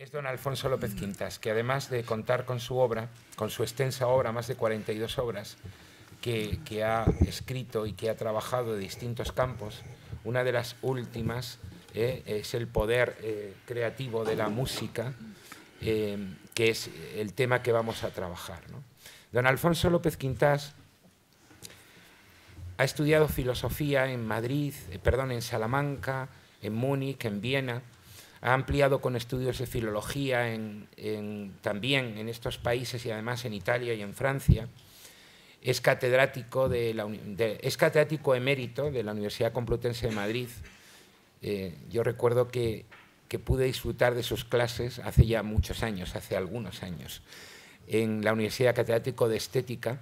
Es don Alfonso López Quintas, que además de contar con su obra, con su extensa obra, más de 42 obras, que, ha escrito y que ha trabajado de distintos campos, una de las últimas eh, es el poder eh, creativo de la música, eh, que es el tema que vamos a trabajar. Don Alfonso López Quintas ha estudiado filosofía en Madrid, perdón, en Salamanca, en Múnich, en Viena, ha ampliado con estudios de filología también en estos países y además en Italia y en Francia. Es catedrático, de la, catedrático emérito de la Universidad Complutense de Madrid. Eh, yo recuerdo que, pude disfrutar de sus clases hace ya muchos años, hace algunos años, en la Universidad Catedrático de Estética.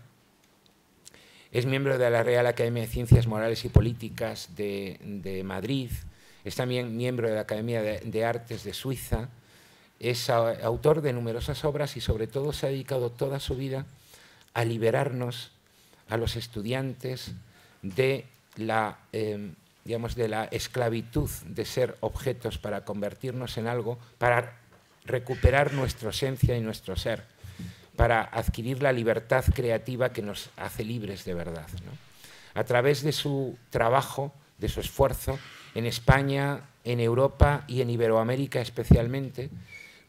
Es miembro de la Real Academia de Ciencias Morales y Políticas de, de Madrid, es también miembro de la Academia de, Artes de Suiza, es autor de numerosas obras y sobre todo se ha dedicado toda su vida a liberarnos a los estudiantes de la, em, digamos, de la esclavitud de ser objetos para convertirnos en algo, para recuperar nuestra esencia y nuestro ser, para adquirir la libertad creativa que nos hace libres de verdad. A través de su trabajo, de su esfuerzo, en España, en Europa y en Iberoamérica especialmente,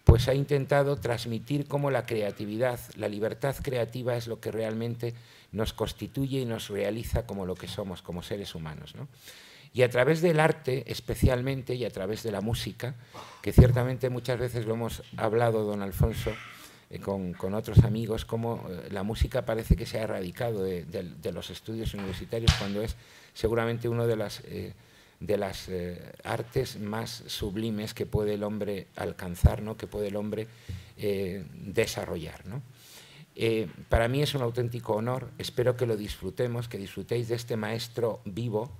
pues ha intentado transmitir cómo la creatividad, la libertad creativa es lo que realmente nos constituye y nos realiza como lo que somos, como seres humanos. Y a través del arte, especialmente, y a través de la música, que ciertamente muchas veces lo hemos hablado, don Alfonso, eh, con, otros amigos, cómo eh, la música parece que se ha erradicado de, los estudios universitarios cuando es seguramente uno de las... Eh, de las eh, artes más sublimes que puede el hombre alcanzar, ¿no? que puede el hombre eh, desarrollar. Eh, para mí es un auténtico honor, espero que lo disfrutemos, que disfrutéis de este maestro vivo,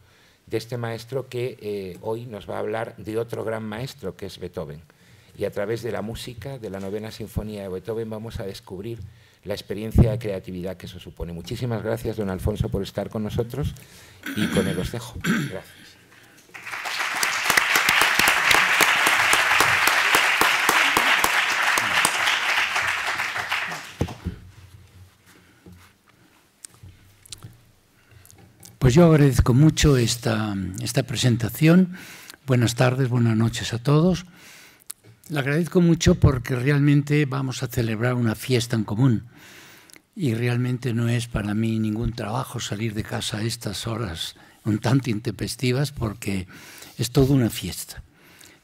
de este maestro que hoy nos va a hablar de otro gran maestro que es Beethoven. Y a través de la música, de la novena sinfonía de Beethoven, vamos a descubrir la experiencia de creatividad que eso supone. Muchísimas gracias, don Alfonso, por estar con nosotros y con él os dejo. Gracias. Pues yo agradezco mucho esta, esta presentación. Buenas tardes, buenas noches a todos. Le agradezco mucho porque realmente vamos a celebrar una fiesta en común. Y realmente no es para mí ningún trabajo salir de casa a estas horas un tanto intempestivas porque es toda una fiesta.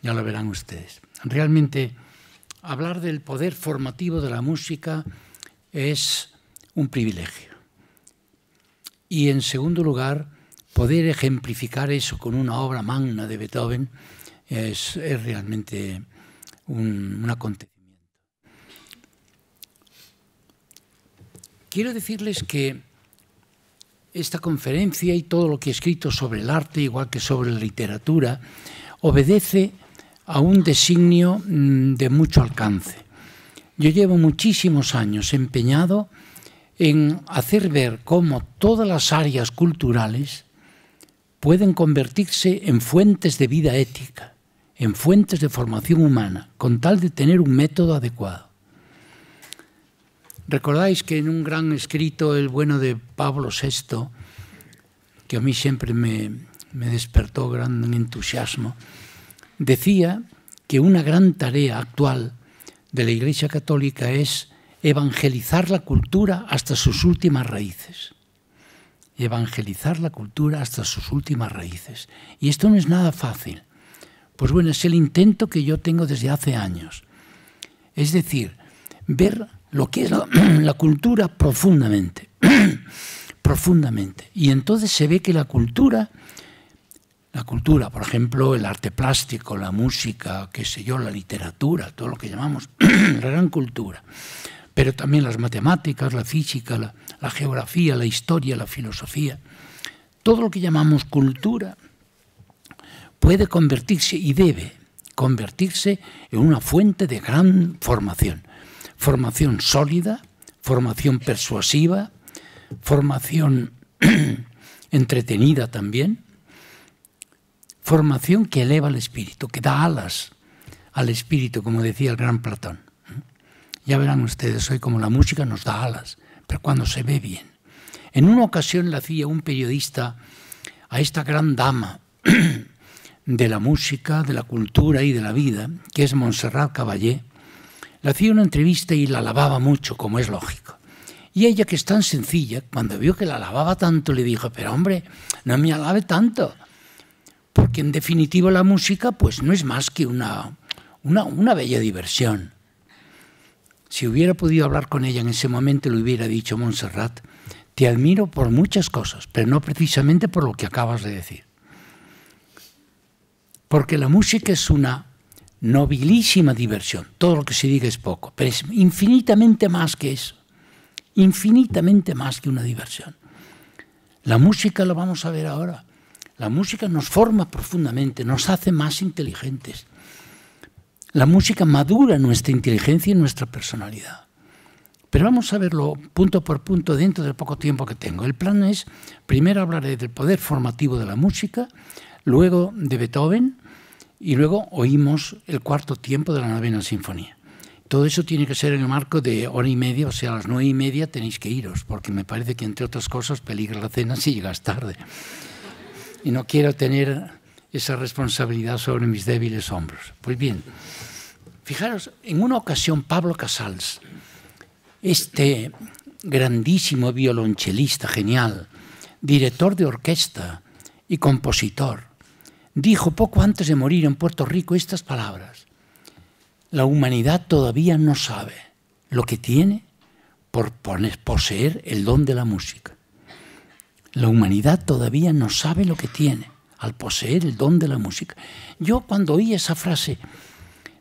Ya lo verán ustedes. Realmente hablar del poder formativo de la música es un privilegio y en segundo lugar, poder ejemplificar eso con una obra magna de Beethoven es, realmente un, acontecimiento. Quiero decirles que esta conferencia y todo lo que he escrito sobre el arte, igual que sobre la literatura, obedece a un designio mm, de mucho alcance. Yo llevo muchísimos años empeñado hacer ver cómo todas las áreas culturales pueden convertirse en fuentes de vida ética, en fuentes de formación humana, con tal de tener un método adecuado. Recordáis que en un gran escrito, el bueno de Pablo VI, que a mí siempre me, me despertó gran entusiasmo, decía que una gran tarea actual de la Iglesia Católica es evangelizar la cultura hasta sus últimas raíces. Evangelizar la cultura hasta sus últimas raíces. Y esto no es nada fácil. Pues bueno, es el intento que yo tengo desde hace años. Es decir, ver lo que es la, cultura profundamente. profundamente. Y entonces se ve que la cultura, la cultura, por ejemplo, el arte plástico, la música, qué sé yo, la literatura, todo lo que llamamos la gran cultura, pero también las matemáticas, la física, la, geografía, la historia, la filosofía. Todo lo que llamamos cultura puede convertirse y debe convertirse en una fuente de gran formación. Formación sólida, formación persuasiva, formación entretenida también, formación que eleva el espíritu, que da alas al espíritu, como decía el gran Platón. Ya verán ustedes, hoy como la música nos da alas, pero cuando se ve bien. En una ocasión le hacía un periodista a esta gran dama de la música, de la cultura y de la vida, que es Montserrat Caballé, le hacía una entrevista y la alababa mucho, como es lógico. Y ella, que es tan sencilla, cuando vio que la alababa tanto, le dijo, pero hombre, no me alabe tanto, porque en definitiva la música pues no es más que una, una, una bella diversión. Si hubiera podido hablar con ella en ese momento, le hubiera dicho, Montserrat, te admiro por muchas cosas, pero no precisamente por lo que acabas de decir. Porque la música es una nobilísima diversión. Todo lo que se diga es poco, pero es infinitamente más que eso. Infinitamente más que una diversión. La música lo vamos a ver ahora. La música nos forma profundamente, nos hace más inteligentes. La música madura nuestra inteligencia y nuestra personalidad. Pero vamos a verlo punto por punto dentro del poco tiempo que tengo. El plan es, primero hablaré del poder formativo de la música, luego de Beethoven y luego oímos el cuarto tiempo de la novena sinfonía. Todo eso tiene que ser en el marco de hora y media, o sea, a las nueve y media tenéis que iros, porque me parece que, entre otras cosas, peligra la cena si llegas tarde. Y no quiero tener esa responsabilidad sobre mis débiles hombros. Pues bien, fijaros, en una ocasión Pablo Casals, este grandísimo violonchelista genial, director de orquesta y compositor, dijo poco antes de morir en Puerto Rico estas palabras. La humanidad todavía no sabe lo que tiene por poseer el don de la música. La humanidad todavía no sabe lo que tiene al poseer el don de la música. Yo cuando oí esa frase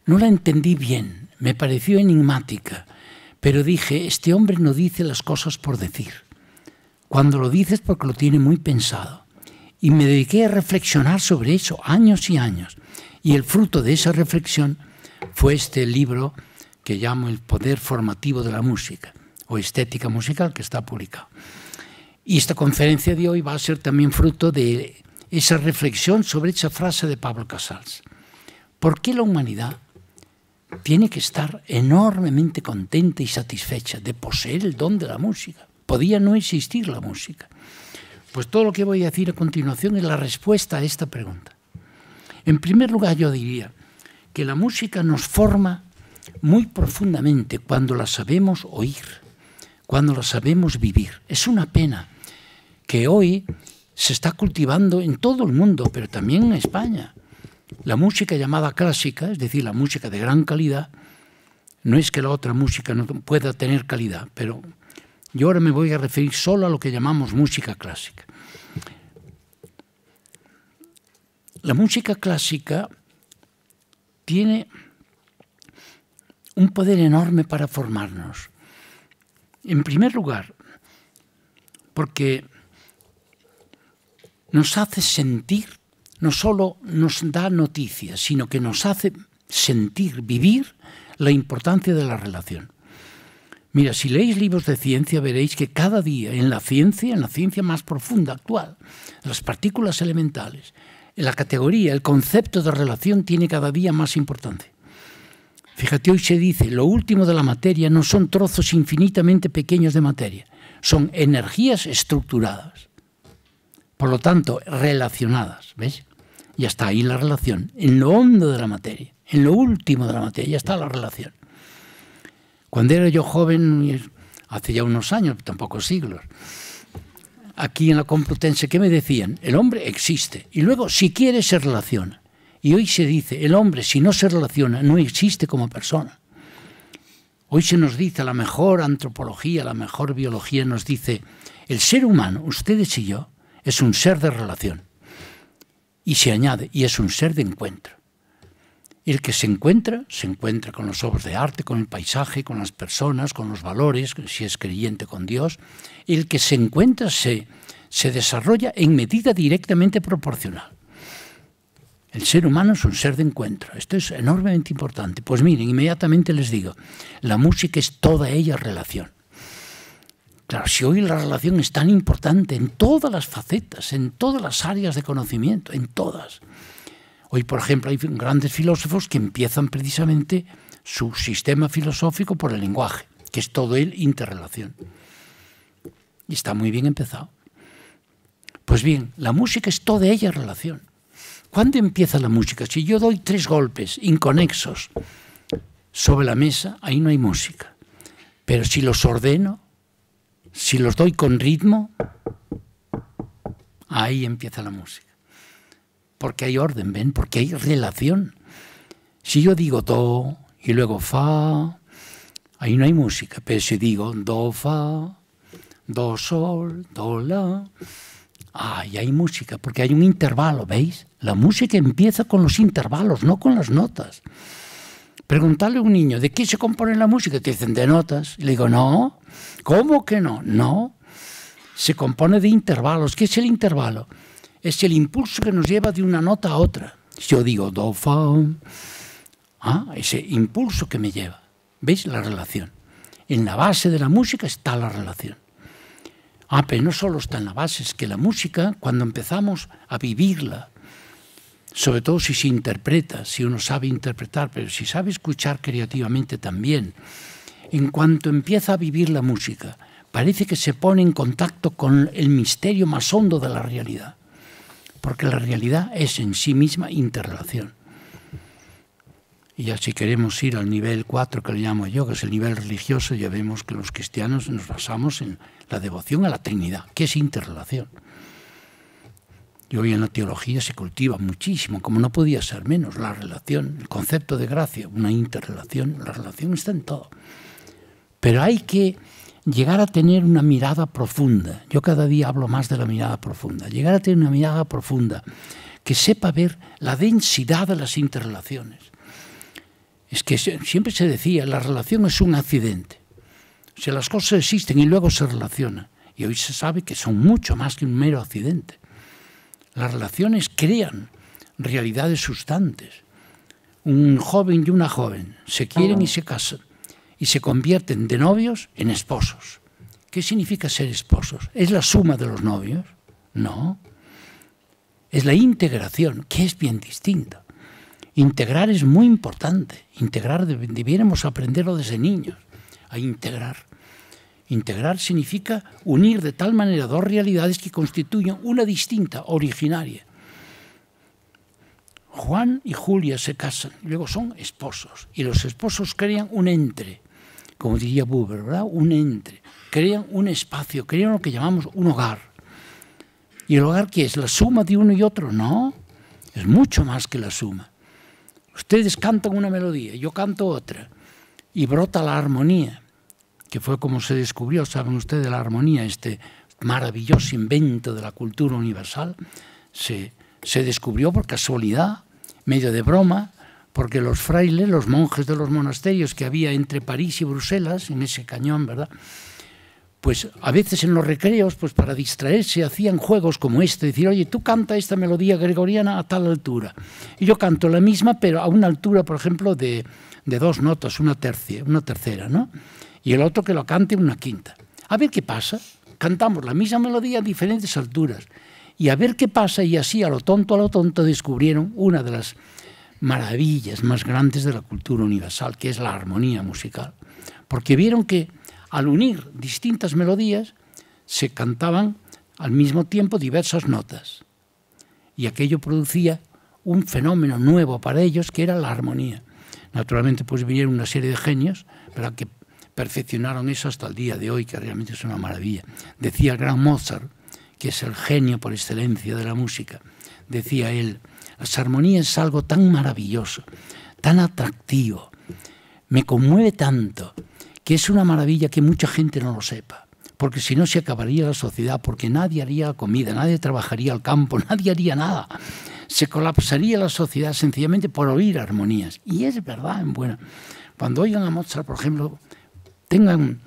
no la entendí bien, me pareció enigmática pero dije, este hombre no dice las cosas por decir. Cuando lo dice es porque lo tiene muy pensado. Y me dediqué a reflexionar sobre eso años y años. Y el fruto de esa reflexión fue este libro que llamo El poder formativo de la música o estética musical que está publicado. Y esta conferencia de hoy va a ser también fruto de esa reflexión sobre esa frase de Pablo Casals. ¿Por qué la humanidad tiene que estar enormemente contenta y satisfecha de poseer el don de la música. Podía no existir la música. Pues todo lo que voy a decir a continuación es la respuesta a esta pregunta. En primer lugar, yo diría que la música nos forma muy profundamente cuando la sabemos oír, cuando la sabemos vivir. Es una pena que hoy se está cultivando en todo el mundo, pero también en España, la música llamada clásica, es decir, la música de gran calidad, no es que la otra música no pueda tener calidad, pero yo ahora me voy a referir solo a lo que llamamos música clásica. La música clásica tiene un poder enorme para formarnos. En primer lugar, porque nos hace sentir no solo nos da noticias, sino que nos hace sentir, vivir la importancia de la relación. Mira, si leéis libros de ciencia veréis que cada día en la ciencia, en la ciencia más profunda actual, las partículas elementales, en la categoría, el concepto de relación tiene cada día más importancia. Fíjate, hoy se dice, lo último de la materia no son trozos infinitamente pequeños de materia, son energías estructuradas. Por lo tanto, relacionadas, ¿ves? Ya está ahí la relación, en lo hondo de la materia, en lo último de la materia, ya está la relación. Cuando era yo joven, hace ya unos años, tampoco siglos, aquí en la Complutense, ¿qué me decían? El hombre existe y luego, si quiere, se relaciona. Y hoy se dice, el hombre, si no se relaciona, no existe como persona. Hoy se nos dice, la mejor antropología, la mejor biología nos dice, el ser humano, ustedes y yo, es un ser de relación. Y se añade, y es un ser de encuentro. El que se encuentra, se encuentra con los obras de arte, con el paisaje, con las personas, con los valores, si es creyente con Dios. El que se encuentra se, se desarrolla en medida directamente proporcional. El ser humano es un ser de encuentro. Esto es enormemente importante. Pues miren, inmediatamente les digo, la música es toda ella relación. Claro, si hoy la relación es tan importante en todas las facetas, en todas las áreas de conocimiento, en todas. Hoy, por ejemplo, hay grandes filósofos que empiezan precisamente su sistema filosófico por el lenguaje, que es todo el interrelación. Y está muy bien empezado. Pues bien, la música es toda ella relación. ¿Cuándo empieza la música? Si yo doy tres golpes inconexos sobre la mesa, ahí no hay música. Pero si los ordeno, si los doy con ritmo, ahí empieza la música. Porque hay orden, ¿ven? Porque hay relación. Si yo digo do y luego fa, ahí no hay música. Pero si digo do, fa, do, sol, do, la, ahí hay música, porque hay un intervalo, ¿veis? La música empieza con los intervalos, no con las notas. Preguntarle a un niño, ¿de qué se compone la música? Te dicen, de notas. Y le digo, no, ¿cómo que no? No, se compone de intervalos. ¿Qué es el intervalo? Es el impulso que nos lleva de una nota a otra. Yo digo do, fa, ah, ese impulso que me lleva. ¿Veis la relación? En la base de la música está la relación. Ah, pero no solo está en la base, es que la música, cuando empezamos a vivirla, sobre todo si se interpreta, si uno sabe interpretar, pero si sabe escuchar creativamente también, en cuanto empieza a vivir la música, parece que se pone en contacto con el misterio más hondo de la realidad, porque la realidad es en sí misma interrelación. Y ya si queremos ir al nivel 4 que le llamo yo, que es el nivel religioso, ya vemos que los cristianos nos basamos en la devoción a la Trinidad, que es interrelación. Y hoy en la teología se cultiva muchísimo, como no podía ser menos, la relación, el concepto de gracia, una interrelación, la relación está en todo. Pero hay que llegar a tener una mirada profunda. Yo cada día hablo más de la mirada profunda. Llegar a tener una mirada profunda que sepa ver la densidad de las interrelaciones. Es que siempre se decía, la relación es un accidente. O sea, las cosas existen y luego se relacionan. Y hoy se sabe que son mucho más que un mero accidente. Las relaciones crean realidades sustantes. Un joven y una joven se quieren y se casan y se convierten de novios en esposos. ¿Qué significa ser esposos? ¿Es la suma de los novios? No. Es la integración, que es bien distinto. Integrar es muy importante. Integrar debiéramos aprenderlo desde niños, a integrar. Integrar significa unir de tal manera dos realidades que constituyen una distinta, originaria. Juan y Julia se casan, luego son esposos, y los esposos crean un entre, como diría Buber, ¿verdad? Un entre. Crean un espacio, crean lo que llamamos un hogar. ¿Y el hogar qué es? ¿La suma de uno y otro? No, es mucho más que la suma. Ustedes cantan una melodía, yo canto otra, y brota la armonía que fue como se descubrió, saben ustedes, la armonía, este maravilloso invento de la cultura universal, se, se descubrió por casualidad, medio de broma, porque los frailes, los monjes de los monasterios que había entre París y Bruselas, en ese cañón, ¿verdad? Pues a veces en los recreos, pues para distraerse, hacían juegos como este, decir, oye, tú canta esta melodía gregoriana a tal altura. Y yo canto la misma, pero a una altura, por ejemplo, de, de dos notas, una tercia, una tercera, ¿no? Y el otro que lo cante una quinta. A ver qué pasa. Cantamos la misma melodía a diferentes alturas. Y a ver qué pasa, y así a lo tonto, a lo tonto, descubrieron una de las maravillas más grandes de la cultura universal, que es la armonía musical. Porque vieron que al unir distintas melodías, se cantaban al mismo tiempo diversas notas. Y aquello producía un fenómeno nuevo para ellos, que era la armonía. Naturalmente, pues vinieron una serie de genios para que perfeccionaron eso hasta el día de hoy, que realmente es una maravilla. Decía el gran Mozart, que es el genio por excelencia de la música, decía él, las armonías es algo tan maravilloso, tan atractivo, me conmueve tanto, que es una maravilla que mucha gente no lo sepa, porque si no se acabaría la sociedad, porque nadie haría comida, nadie trabajaría al campo, nadie haría nada. Se colapsaría la sociedad sencillamente por oír armonías. Y es verdad, en buena. Cuando oigan a Mozart, por ejemplo, tengan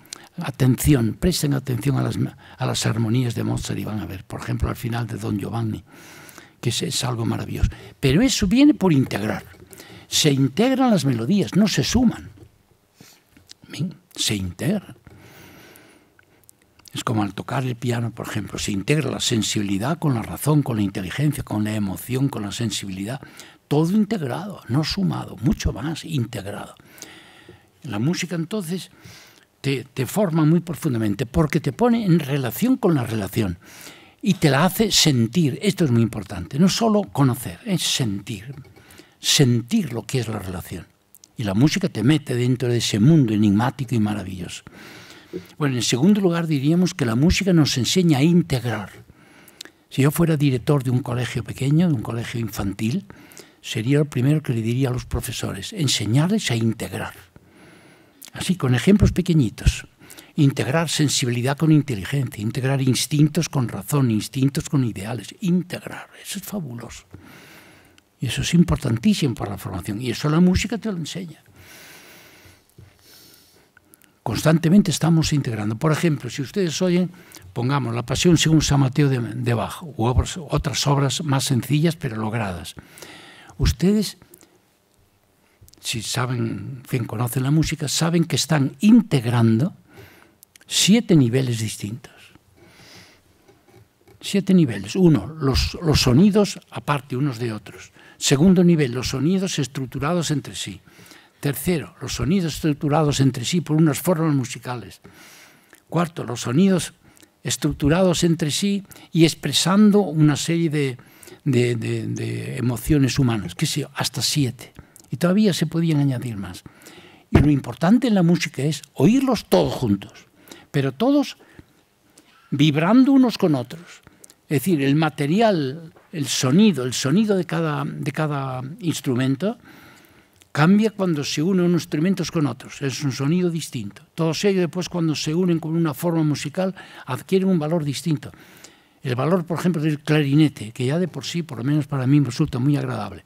atención, presten atención a las, a las armonías de Mozart y van a ver, por ejemplo, al final de Don Giovanni, que es, algo maravilloso. Pero eso viene por integrar. Se integran las melodías, no se suman. Se integran. Es como al tocar el piano, por ejemplo, se integra la sensibilidad con la razón, con la inteligencia, con la emoción, con la sensibilidad. todo integrado, no sumado, mucho más integrado. La música entonces te, te, forma muy profundamente porque te pone en relación con la relación y te la hace sentir. Esto es muy importante, no solo conocer, es sentir, sentir lo que es la relación. Y la música te mete dentro de ese mundo enigmático y maravilloso. Bueno, en segundo lugar diríamos que la música nos enseña a integrar. Si yo fuera director de un colegio pequeño, de un colegio infantil, sería lo primero que le diría a los profesores, enseñarles a integrar. Así, con ejemplos pequeñitos. Integrar sensibilidad con inteligencia, integrar instintos con razón, instintos con ideales, integrar. Eso es fabuloso. Y eso es importantísimo para la formación. Y eso la música te lo enseña. Constantemente estamos integrando. Por ejemplo, si ustedes oyen, pongamos la Pasión según San Mateo de, Bajo, u otras obras más sencillas pero logradas. Ustedes, si saben, en conocen la música, saben que están integrando siete niveles distintos. Siete niveles. Uno, los, los sonidos aparte unos de otros. Segundo nivel, los sonidos estructurados entre sí. Tercero, los sonidos estructurados entre sí por unas formas musicales. Cuarto, los sonidos estructurados entre sí y expresando una serie de, de emociones humanas, que sé hasta siete. Y todavía se podían añadir más. Y lo importante en la música es oírlos todos juntos, pero todos vibrando unos con otros. Es decir, el material el sonido, el sonido de cada, de cada instrumento cambia cuando se unen unos instrumentos con otros, es un sonido distinto. Todos ellos después cuando se unen con una forma musical adquieren un valor distinto. El valor, por ejemplo, del clarinete, que ya de por sí, por lo menos para mí, resulta muy agradable.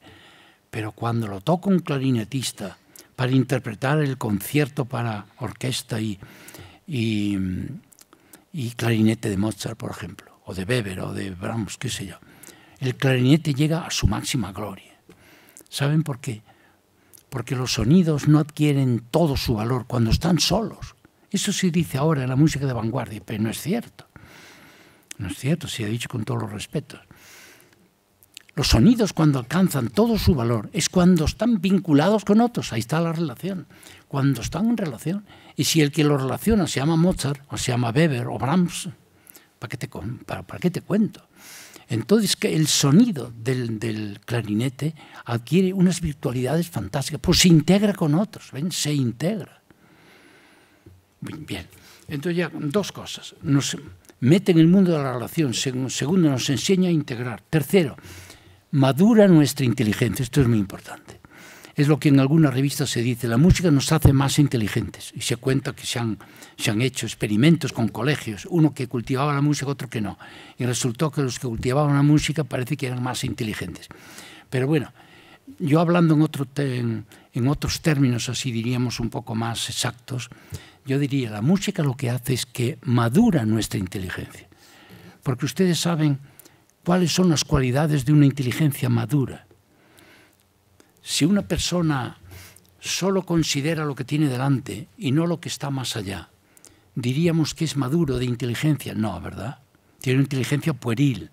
Pero cuando lo toca un clarinetista para interpretar el concierto para orquesta y, y, clarinete de Mozart, por ejemplo, o de Weber o de Brahms, qué sé yo, el clarinete llega a su máxima gloria. ¿Saben por qué? Porque los sonidos no adquieren todo su valor cuando están solos. Eso se dice ahora en la música de vanguardia, pero no es cierto. No es cierto, se ha dicho con todos los respetos. Los sonidos cuando alcanzan todo su valor es cuando están vinculados con otros, ahí está la relación, cuando están en relación. Y si el que los relaciona se llama Mozart, o se llama Weber, o Brahms, ¿para qué te, para, para qué te cuento? Entonces que el sonido del, del, clarinete adquiere unas virtualidades fantásticas, pues se integra con otros, ¿ven? se integra. Bien, entonces ya dos cosas. Nos mete en el mundo de la relación, segundo nos enseña a integrar. Tercero, madura nuestra inteligencia, esto es muy importante. Es lo que en algunas revistas se dice, la música nos hace más inteligentes. Y se cuenta que se han, se han hecho experimentos con colegios, uno que cultivaba la música, otro que no. Y resultó que los que cultivaban la música parece que eran más inteligentes. Pero bueno, yo hablando en, otro en, en otros términos, así diríamos un poco más exactos, yo diría, la música lo que hace es que madura nuestra inteligencia. Porque ustedes saben cuáles son las cualidades de una inteligencia madura si una persona solo considera lo que tiene delante y no lo que está más allá, diríamos que es maduro de inteligencia. No, ¿verdad? Tiene una inteligencia pueril.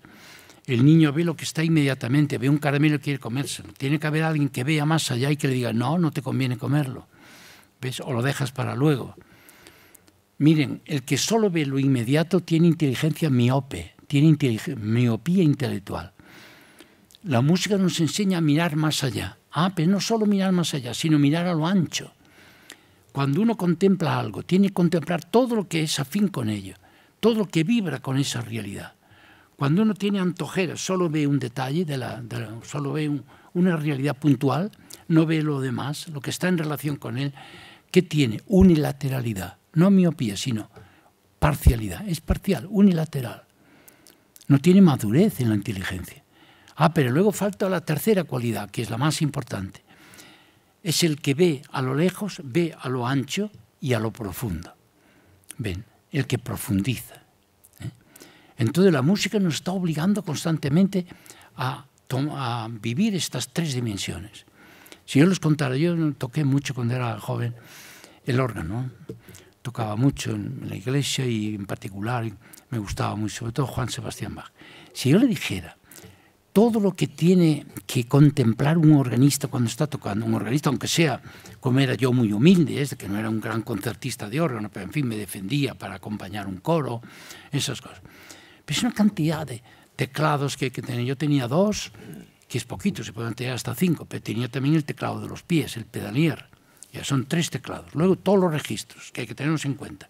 El niño ve lo que está inmediatamente, ve un caramelo y quiere comérselo. Tiene que haber alguien que vea más allá y que le diga, no, no te conviene comerlo. ¿Ves? O lo dejas para luego. Miren, el que solo ve lo inmediato tiene inteligencia miope, tiene miopía intelectual. La música nos enseña a mirar más allá. Ah, pero no solo mirar más allá, sino mirar a lo ancho. Cuando uno contempla algo, tiene que contemplar todo lo que es afín con ello, todo lo que vibra con esa realidad. Cuando uno tiene antojeras, solo ve un detalle, de la, de solo ve un, una realidad puntual, no ve lo demás, lo que está en relación con él, que tiene unilateralidad, no miopía, sino parcialidad, es parcial, unilateral. No tiene madurez en la inteligencia. Ah, pero luego falta la tercera cualidad, que es la más importante. Es el que ve a lo lejos, ve a lo ancho y a lo profundo. Ven, el que profundiza. ¿eh? Entonces la música nos está obligando constantemente a, a vivir estas tres dimensiones. Si yo les contara, yo toqué mucho cuando era joven el órgano, tocaba mucho en la iglesia y en particular me gustaba mucho, sobre todo Juan Sebastián Bach. Si yo le dijera todo lo que tiene que contemplar un organista cuando está tocando. Un organista, aunque sea, como era yo, muy humilde, es de que no era un gran concertista de órgano, pero en fin, me defendía para acompañar un coro, esas cosas. Pero es una cantidad de teclados que hay que tener. Yo tenía dos, que es poquito, se pueden tener hasta cinco, pero tenía también el teclado de los pies, el pedalier. Ya son tres teclados. Luego todos los registros, que hay que tenerlos en cuenta.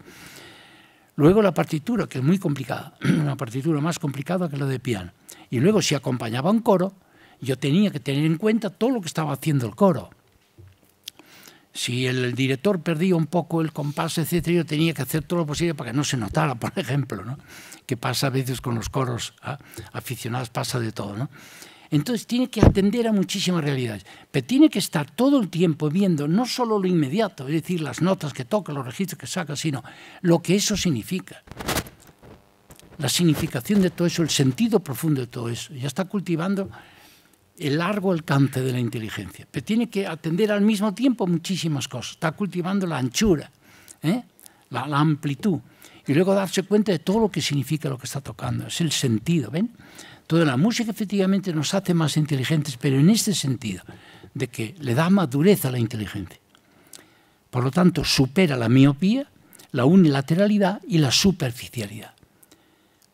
Luego la partitura, que es muy complicada, una partitura más complicada que la de piano. Y luego si acompañaba un coro, yo tenía que tener en cuenta todo lo que estaba haciendo el coro. Si el director perdía un poco el compás, etc., yo tenía que hacer todo lo posible para que no se notara, por ejemplo, ¿no? que pasa a veces con los coros ¿ah? aficionados, pasa de todo. ¿no? Entonces tiene que atender a muchísimas realidades, pero tiene que estar todo el tiempo viendo no solo lo inmediato, es decir, las notas que toca, los registros que saca, sino lo que eso significa. La significación de todo eso, el sentido profundo de todo eso. Ya está cultivando el largo alcance de la inteligencia, pero tiene que atender al mismo tiempo muchísimas cosas. Está cultivando la anchura, ¿eh? la, la amplitud, y luego darse cuenta de todo lo que significa lo que está tocando. Es el sentido, ¿ven? Toda la música efectivamente nos hace más inteligentes, pero en este sentido, de que le da madurez a la inteligencia. Por lo tanto, supera la miopía, la unilateralidad y la superficialidad.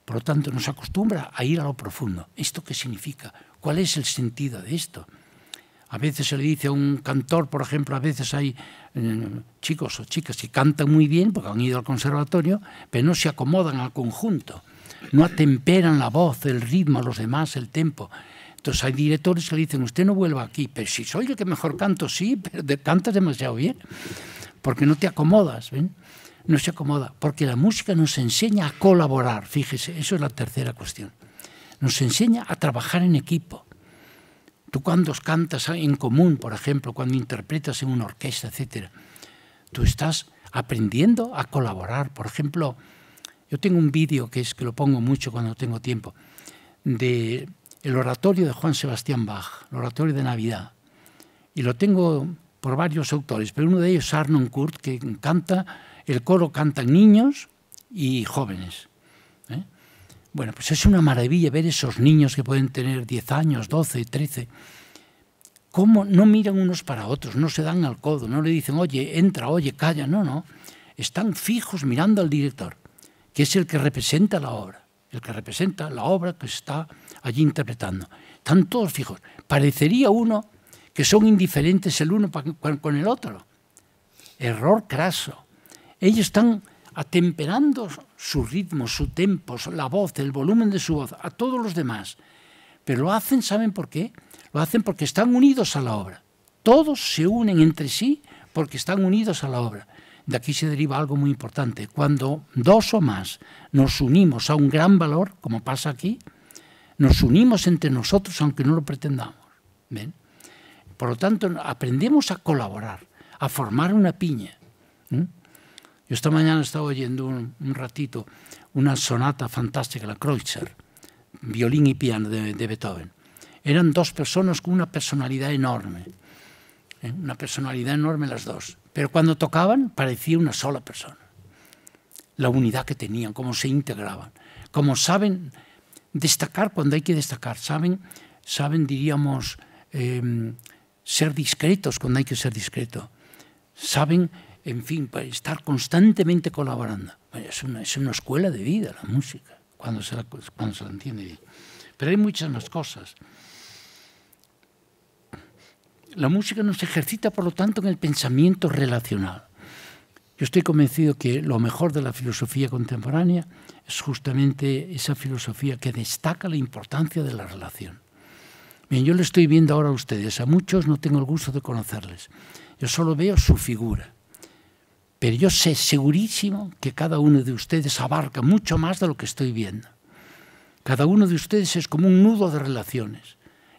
Por lo tanto, nos acostumbra a ir a lo profundo. ¿Esto qué significa? ¿Cuál es el sentido de esto? A veces se le dice a un cantor, por ejemplo, a veces hay eh, chicos o chicas que cantan muy bien porque han ido al conservatorio, pero no se acomodan al conjunto no atemperan la voz, el ritmo, los demás, el tempo. Entonces hay directores que le dicen, usted no vuelva aquí, pero si soy el que mejor canto, sí, pero cantas demasiado bien, porque no te acomodas, ¿ven? No se acomoda, porque la música nos enseña a colaborar, fíjese, eso es la tercera cuestión. Nos enseña a trabajar en equipo. Tú cuando cantas en común, por ejemplo, cuando interpretas en una orquesta, etc., tú estás aprendiendo a colaborar. Por ejemplo, yo tengo un vídeo que es que lo pongo mucho cuando tengo tiempo, de el oratorio de Juan Sebastián Bach, el oratorio de Navidad. Y lo tengo por varios autores, pero uno de ellos es Arnon Kurt, que canta, el coro cantan niños y jóvenes. ¿eh? Bueno, pues es una maravilla ver esos niños que pueden tener 10 años, 12, 13, cómo no miran unos para otros, no se dan al codo, no le dicen, oye, entra, oye, calla, no, no. Están fijos mirando al director que es el que representa la obra, el que representa la obra que está allí interpretando. Están todos fijos. Parecería uno que son indiferentes el uno con el otro. Error craso. Ellos están atemperando su ritmo, su tempo, la voz, el volumen de su voz a todos los demás. Pero lo hacen, ¿saben por qué? Lo hacen porque están unidos a la obra. Todos se unen entre sí porque están unidos a la obra. De aquí se deriva algo muy importante. Cuando dos o más nos unimos a un gran valor, como pasa aquí, nos unimos entre nosotros aunque no lo pretendamos. Por lo tanto, aprendemos a colaborar, a formar una piña. Yo esta mañana estaba oyendo un, ratito una sonata fantástica, la Kreutzer, violín y piano de Beethoven. Eran dos personas con una personalidad enorme. ¿Eh? Una personalidad enorme las dos. Pero cuando tocaban parecía una sola persona. La unidad que tenían, cómo se integraban, cómo saben destacar cuando hay que destacar, saben, saben diríamos, em, ser discretos cuando hay que ser discreto, saben, en fin, pues, estar constantemente colaborando. Es una, es una escuela de vida la música, cuando se la, cuando se la entiende. Pero hay muchas más cosas. La música nos ejercita, por lo tanto, en el pensamiento relacional. Yo estoy convencido que lo mejor de la filosofía contemporánea es justamente esa filosofía que destaca la importancia de la relación. Bien, yo le estoy viendo ahora a ustedes, a muchos no tengo el gusto de conocerles, yo solo veo su figura, pero yo sé segurísimo que cada uno de ustedes abarca mucho más de lo que estoy viendo. Cada uno de ustedes es como un nudo de relaciones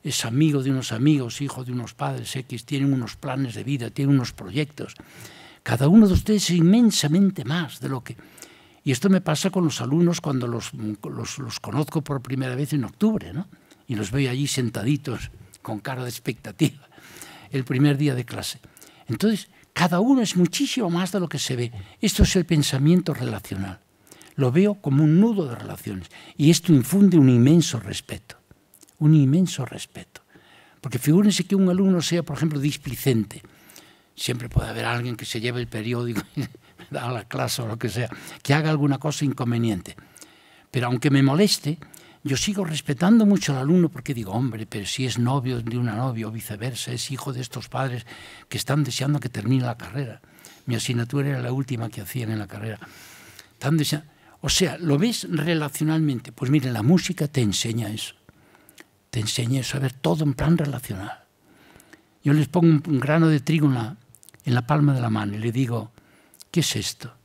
es amigo de unos amigos, hijo de unos padres X, tienen unos planes de vida, tienen unos proyectos. Cada uno de ustedes es inmensamente más de lo que... Y esto me pasa con los alumnos cuando los, los, conozco por primera vez en octubre, ¿no? Y los veo allí sentaditos con cara de expectativa el primer día de clase. Entonces, cada uno es muchísimo más de lo que se ve. Esto es el pensamiento relacional. Lo veo como un nudo de relaciones y esto infunde un inmenso respeto un inmenso respeto. Porque figúrense que un alumno sea, por ejemplo, displicente. Siempre puede haber alguien que se lleve el periódico a la clase o lo que sea, que haga alguna cosa inconveniente. Pero aunque me moleste, yo sigo respetando mucho al alumno porque digo, hombre, pero si es novio de una novia o viceversa, es hijo de estos padres que están deseando que termine la carrera. Mi asignatura era la última que hacían en la carrera. o sea, ¿lo ves relacionalmente? Pues mire, la música te enseña eso. Te enseña eso, a ver todo en plan relacional. Yo les pongo un, grano de trigo en la, en la palma de la mano y le digo, ¿qué es esto?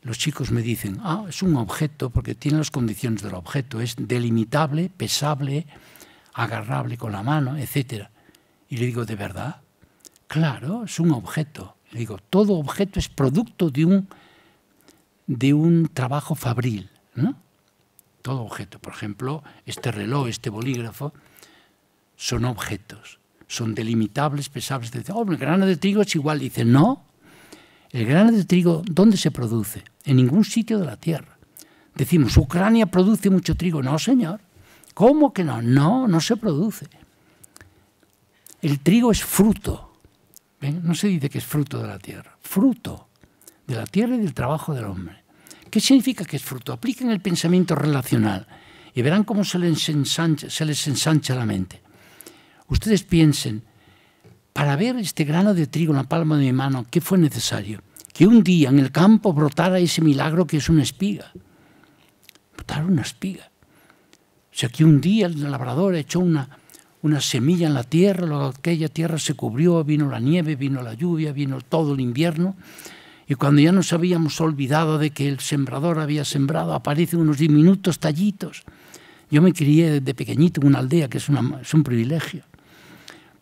Los chicos me dicen, ah, es un objeto porque tiene las condiciones del objeto, es delimitable, pesable, agarrable con la mano, etc. Y le digo, ¿de verdad? Claro, es un objeto. Le digo, todo objeto es producto de un, de un trabajo fabril, ¿no? Todo objeto. Por ejemplo, este reloj, este bolígrafo, son objetos. Son delimitables, pesables. Oh, el grano de trigo es igual. Dice, no, el grano de trigo, ¿dónde se produce? En ningún sitio de la tierra. Decimos, Ucrania produce mucho trigo. No, señor. ¿Cómo que no? No, no se produce. El trigo es fruto. No se dice que es fruto de la tierra. Fruto de la tierra y del trabajo del hombre. ¿Qué significa que es fruto? Apliquen el pensamiento relacional y verán cómo se les ensancha, se les ensancha la mente. Ustedes piensen, para ver este grano de trigo en la palma de mi mano, ¿qué fue necesario? Que un día en el campo brotara ese milagro que es una espiga. Brotara una espiga. O sea, que un día el labrador echó una, una semilla en la tierra, luego aquella tierra se cubrió, vino la nieve, vino la lluvia, vino todo el invierno, y cuando ya nos habíamos olvidado de que el sembrador había sembrado, aparecen unos diminutos tallitos. Yo me crié de pequeñito en una aldea, que es un privilegio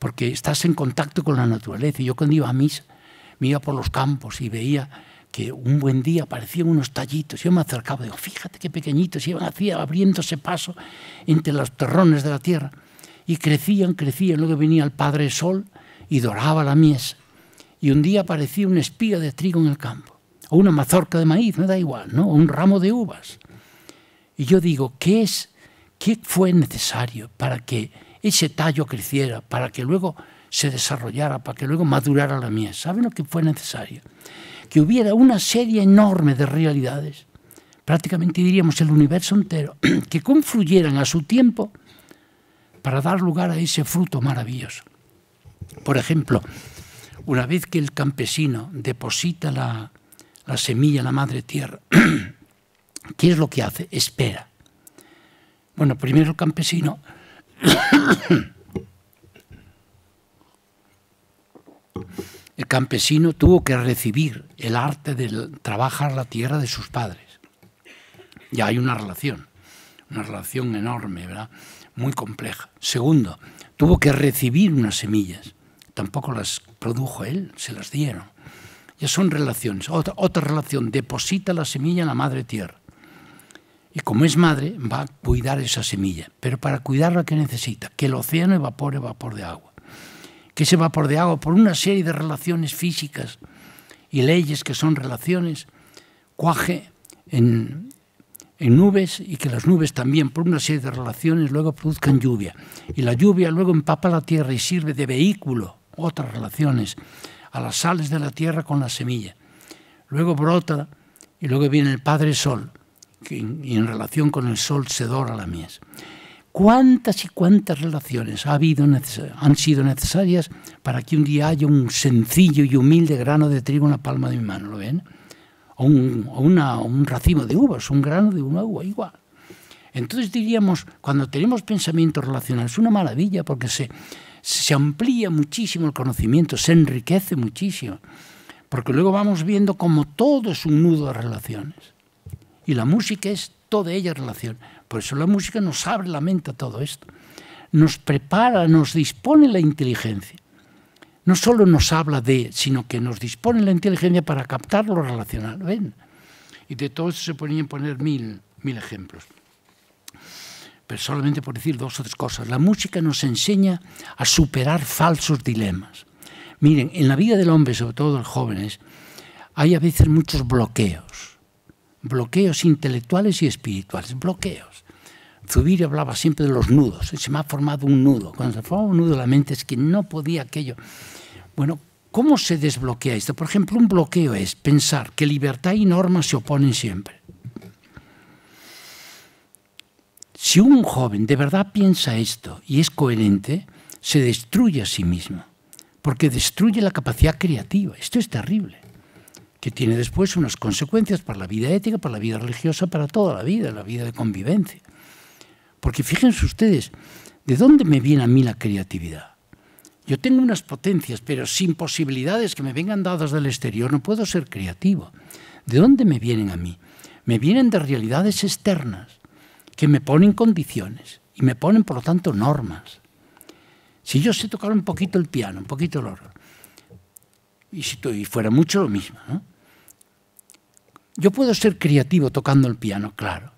porque estás en contacto con la naturaleza. Y yo cuando iba a misa, me iba por los campos y veía que un buen día aparecían unos tallitos. Yo me acercaba y digo, fíjate qué pequeñitos, iban hacía, abriéndose paso entre los terrones de la tierra. Y crecían, crecían. Luego venía el Padre Sol y doraba la mies. Y un día aparecía una espiga de trigo en el campo, o una mazorca de maíz, me da igual, ¿no? o un ramo de uvas. Y yo digo, ¿qué es, qué fue necesario para que ese tallo creciera, para que luego se desarrollara, para que luego madurara la mies. ¿Saben lo que fue necesario? Que hubiera una serie enorme de realidades, prácticamente diríamos el universo entero, que confluyeran a su tiempo para dar lugar a ese fruto maravilloso. Por ejemplo, una vez que el campesino deposita la, la semilla en la madre tierra, ¿qué es lo que hace? Espera. Bueno, primero el campesino El campesino tuvo que recibir el arte de trabajar la tierra de sus padres. Ya hay una relación, una relación enorme, ¿verdad? Muy compleja. Segundo, tuvo que recibir unas semillas. Tampoco las produjo él, se las dieron. Ya son relaciones. Otra, otra relación, deposita la semilla en la madre tierra. Y como es madre, va a cuidar esa semilla. Pero para cuidarla, ¿qué necesita? Que el océano evapore vapor de agua. Que ese vapor de agua, por una serie de relaciones físicas y leyes que son relaciones, cuaje en, en nubes y que las nubes también, por una serie de relaciones, luego produzcan lluvia. Y la lluvia luego empapa la tierra y sirve de vehículo, otras relaciones, a las sales de la tierra con la semilla. Luego brota y luego viene el Padre Sol y en relación con el sol se dora la mies. ¿Cuántas y cuántas relaciones ha habido, han sido necesarias para que un día haya un sencillo y humilde grano de trigo en la palma de mi mano? ¿Lo ven? O un, racimo de uvas, un grano de una uva, igual. Entonces diríamos, cuando tenemos pensamiento relacional, es una maravilla porque se, se amplía muchísimo el conocimiento, se enriquece muchísimo, porque luego vamos viendo como todo es un nudo de relaciones. Y la música es toda ella relación. Por eso la música nos abre la mente a todo esto. Nos prepara, nos dispone la inteligencia. No solo nos habla de, sino que nos dispone la inteligencia para captar lo relacional. ¿Ven? Y de todo eso se podrían poner mil, mil ejemplos. Pero solamente por decir dos o tres cosas. La música nos enseña a superar falsos dilemas. Miren, en la vida del hombre, sobre todo de los jóvenes, hay a veces muchos bloqueos bloqueos intelectuales y espirituales, bloqueos. Zubiri hablaba siempre de los nudos. Se me ha formado un nudo. Cuando se forma un nudo la mente es que no podía aquello. Bueno, ¿cómo se desbloquea esto? Por ejemplo, un bloqueo es pensar que libertad y norma se oponen siempre. Si un joven de verdad piensa esto y es coherente, se destruye a sí mismo, porque destruye la capacidad creativa. Esto es terrible, que tiene después unas consecuencias para la vida ética, para la vida religiosa, para toda la vida, la vida de convivencia. Porque fíjense ustedes, ¿de dónde me viene a mí la creatividad? Yo tengo unas potencias, pero sin posibilidades que me vengan dadas del exterior, no puedo ser creativo. ¿De dónde me vienen a mí? Me vienen de realidades externas que me ponen condiciones y me ponen, por lo tanto, normas. Si yo sé tocar un poquito el piano, un poquito el órgano, y si fuera mucho lo mismo, ¿no? Yo puedo ser creativo tocando el piano, claro,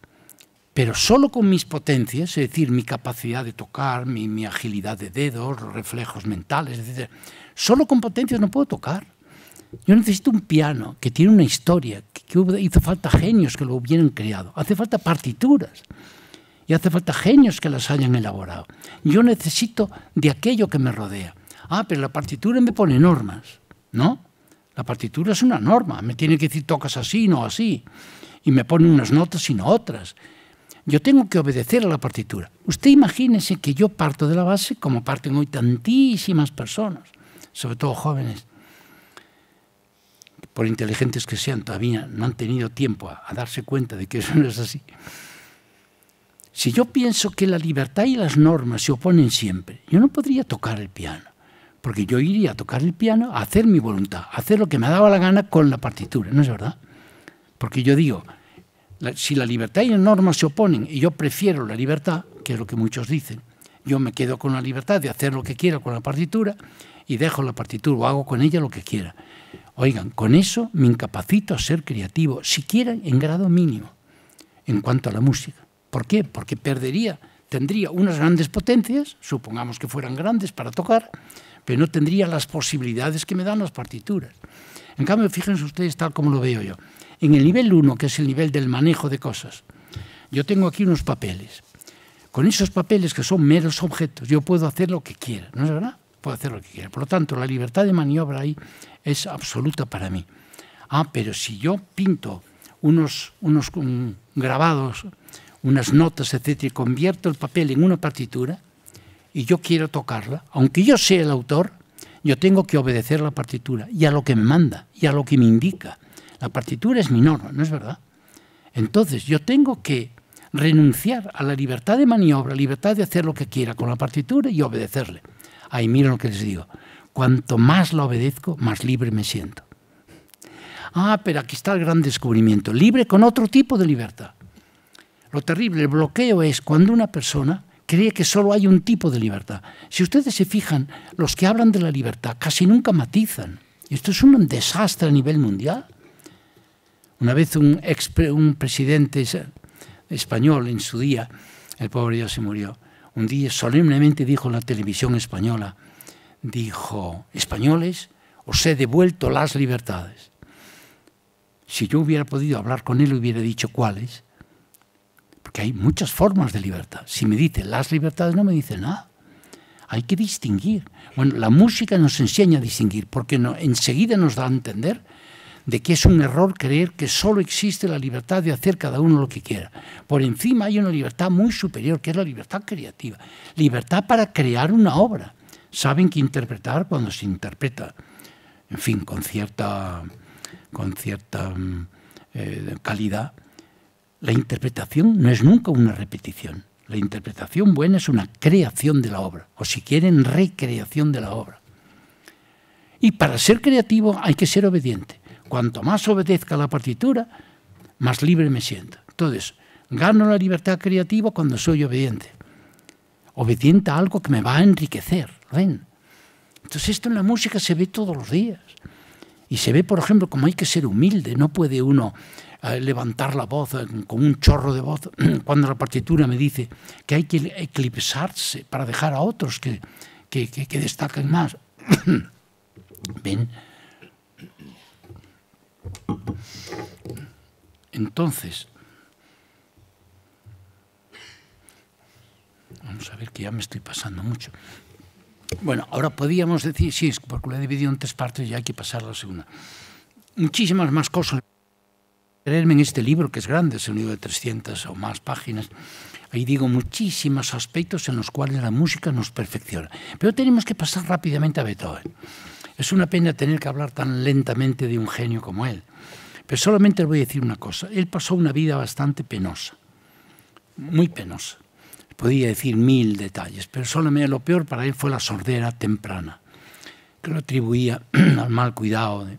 pero solo con mis potencias, es decir, mi capacidad de tocar, mi, agilidad de dedos, reflejos mentales, etc. Solo con potencias no puedo tocar. Yo necesito un piano que tiene una historia, que hizo falta genios que lo hubieran creado, hace falta partituras y hace falta genios que las hayan elaborado. Yo necesito de aquello que me rodea. Ah, pero la partitura me pone normas, ¿no? La partitura es una norma, me tiene que decir tocas así, no así, y me pone unas notas y no otras. Yo tengo que obedecer a la partitura. Usted imagínese que yo parto de la base, como parten hoy tantísimas personas, sobre todo jóvenes, por inteligentes que sean, todavía no han tenido tiempo a, a darse cuenta de que eso no es así. Si yo pienso que la libertad y las normas se oponen siempre, yo no podría tocar el piano, porque yo iría a tocar el piano a hacer mi voluntad, a hacer lo que me daba la gana con la partitura, ¿no es verdad? Porque yo digo, si la libertad y las normas se oponen y yo prefiero la libertad, que es lo que muchos dicen, yo me quedo con la libertad de hacer lo que quiera con la partitura y dejo la partitura o hago con ella lo que quiera. Oigan, con eso me incapacito a ser creativo, siquiera en grado mínimo, en cuanto a la música. ¿Por qué? Porque perdería, tendría unas grandes potencias, supongamos que fueran grandes para tocar, pero no tendría las posibilidades que me dan las partituras. En cambio, fíjense ustedes tal como lo veo yo. En el nivel 1, que es el nivel del manejo de cosas, yo tengo aquí unos papeles. Con esos papeles que son meros objetos, yo puedo hacer lo que quiera, ¿no es verdad? Puedo hacer lo que quiera. Por lo tanto, la libertad de maniobra ahí es absoluta para mí. Ah, pero si yo pinto unos, unos um, grabados unas notas, etcétera, y convierto el papel en una partitura y yo quiero tocarla, aunque yo sea el autor, yo tengo que obedecer la partitura y a lo que me manda y a lo que me indica. La partitura es mi norma, ¿no es verdad? Entonces yo tengo que renunciar a la libertad de maniobra, libertad de hacer lo que quiera con la partitura y obedecerle. Ahí miren lo que les digo. Cuanto más la obedezco, más libre me siento. Ah, pero aquí está el gran descubrimiento. Libre con otro tipo de libertad. Lo terrible, el bloqueo es cuando una persona cree que solo hay un tipo de libertad. Si ustedes se fijan, los que hablan de la libertad casi nunca matizan. Esto es un desastre a nivel mundial. Una vez un, ex, un presidente español en su día, el pobre ya se murió, un día solemnemente dijo en la televisión española, dijo, españoles, os he devuelto las libertades. Si yo hubiera podido hablar con él, hubiera dicho cuáles, porque hay muchas formas de libertad. Si me dice las libertades, no me dice nada. Hay que distinguir. Bueno, la música nos enseña a distinguir, porque enseguida nos da a entender de que es un error creer que solo existe la libertad de hacer cada uno lo que quiera. Por encima hay una libertad muy superior, que es la libertad creativa. Libertad para crear una obra. Saben que interpretar cuando se interpreta, en fin, con cierta, con cierta eh, calidad, la interpretación no es nunca una repetición. La interpretación buena es una creación de la obra, o si quieren, recreación de la obra. Y para ser creativo hay que ser obediente. Cuanto más obedezca la partitura, más libre me siento. Entonces, gano la libertad creativa cuando soy obediente. Obediente a algo que me va a enriquecer. ¿ven? Entonces esto en la música se ve todos los días. Y se ve, por ejemplo, como hay que ser humilde. No puede uno levantar la voz eh, con un chorro de voz cuando la partitura me dice que hay que eclipsarse para dejar a otros que, que, que, que destaquen más. ¿Ven? Entonces, Vamos a ver que ya me estoy pasando mucho. Bueno, ahora podíamos decir, sí, porque lo he dividido en tres partes y hay que pasar a la segunda. Muchísimas más cosas. Leerme en este libro, que es grande, es un libro de 300 o más páginas, ahí digo muchísimos aspectos en los cuales la música nos perfecciona. Pero tenemos que pasar rápidamente a Beethoven. Es una pena tener que hablar tan lentamente de un genio como él. Pero solamente le voy a decir una cosa. Él pasó una vida bastante penosa, muy penosa. Podía decir mil detalles, pero solamente lo peor para él fue la sordera temprana, que lo atribuía al mal cuidado de,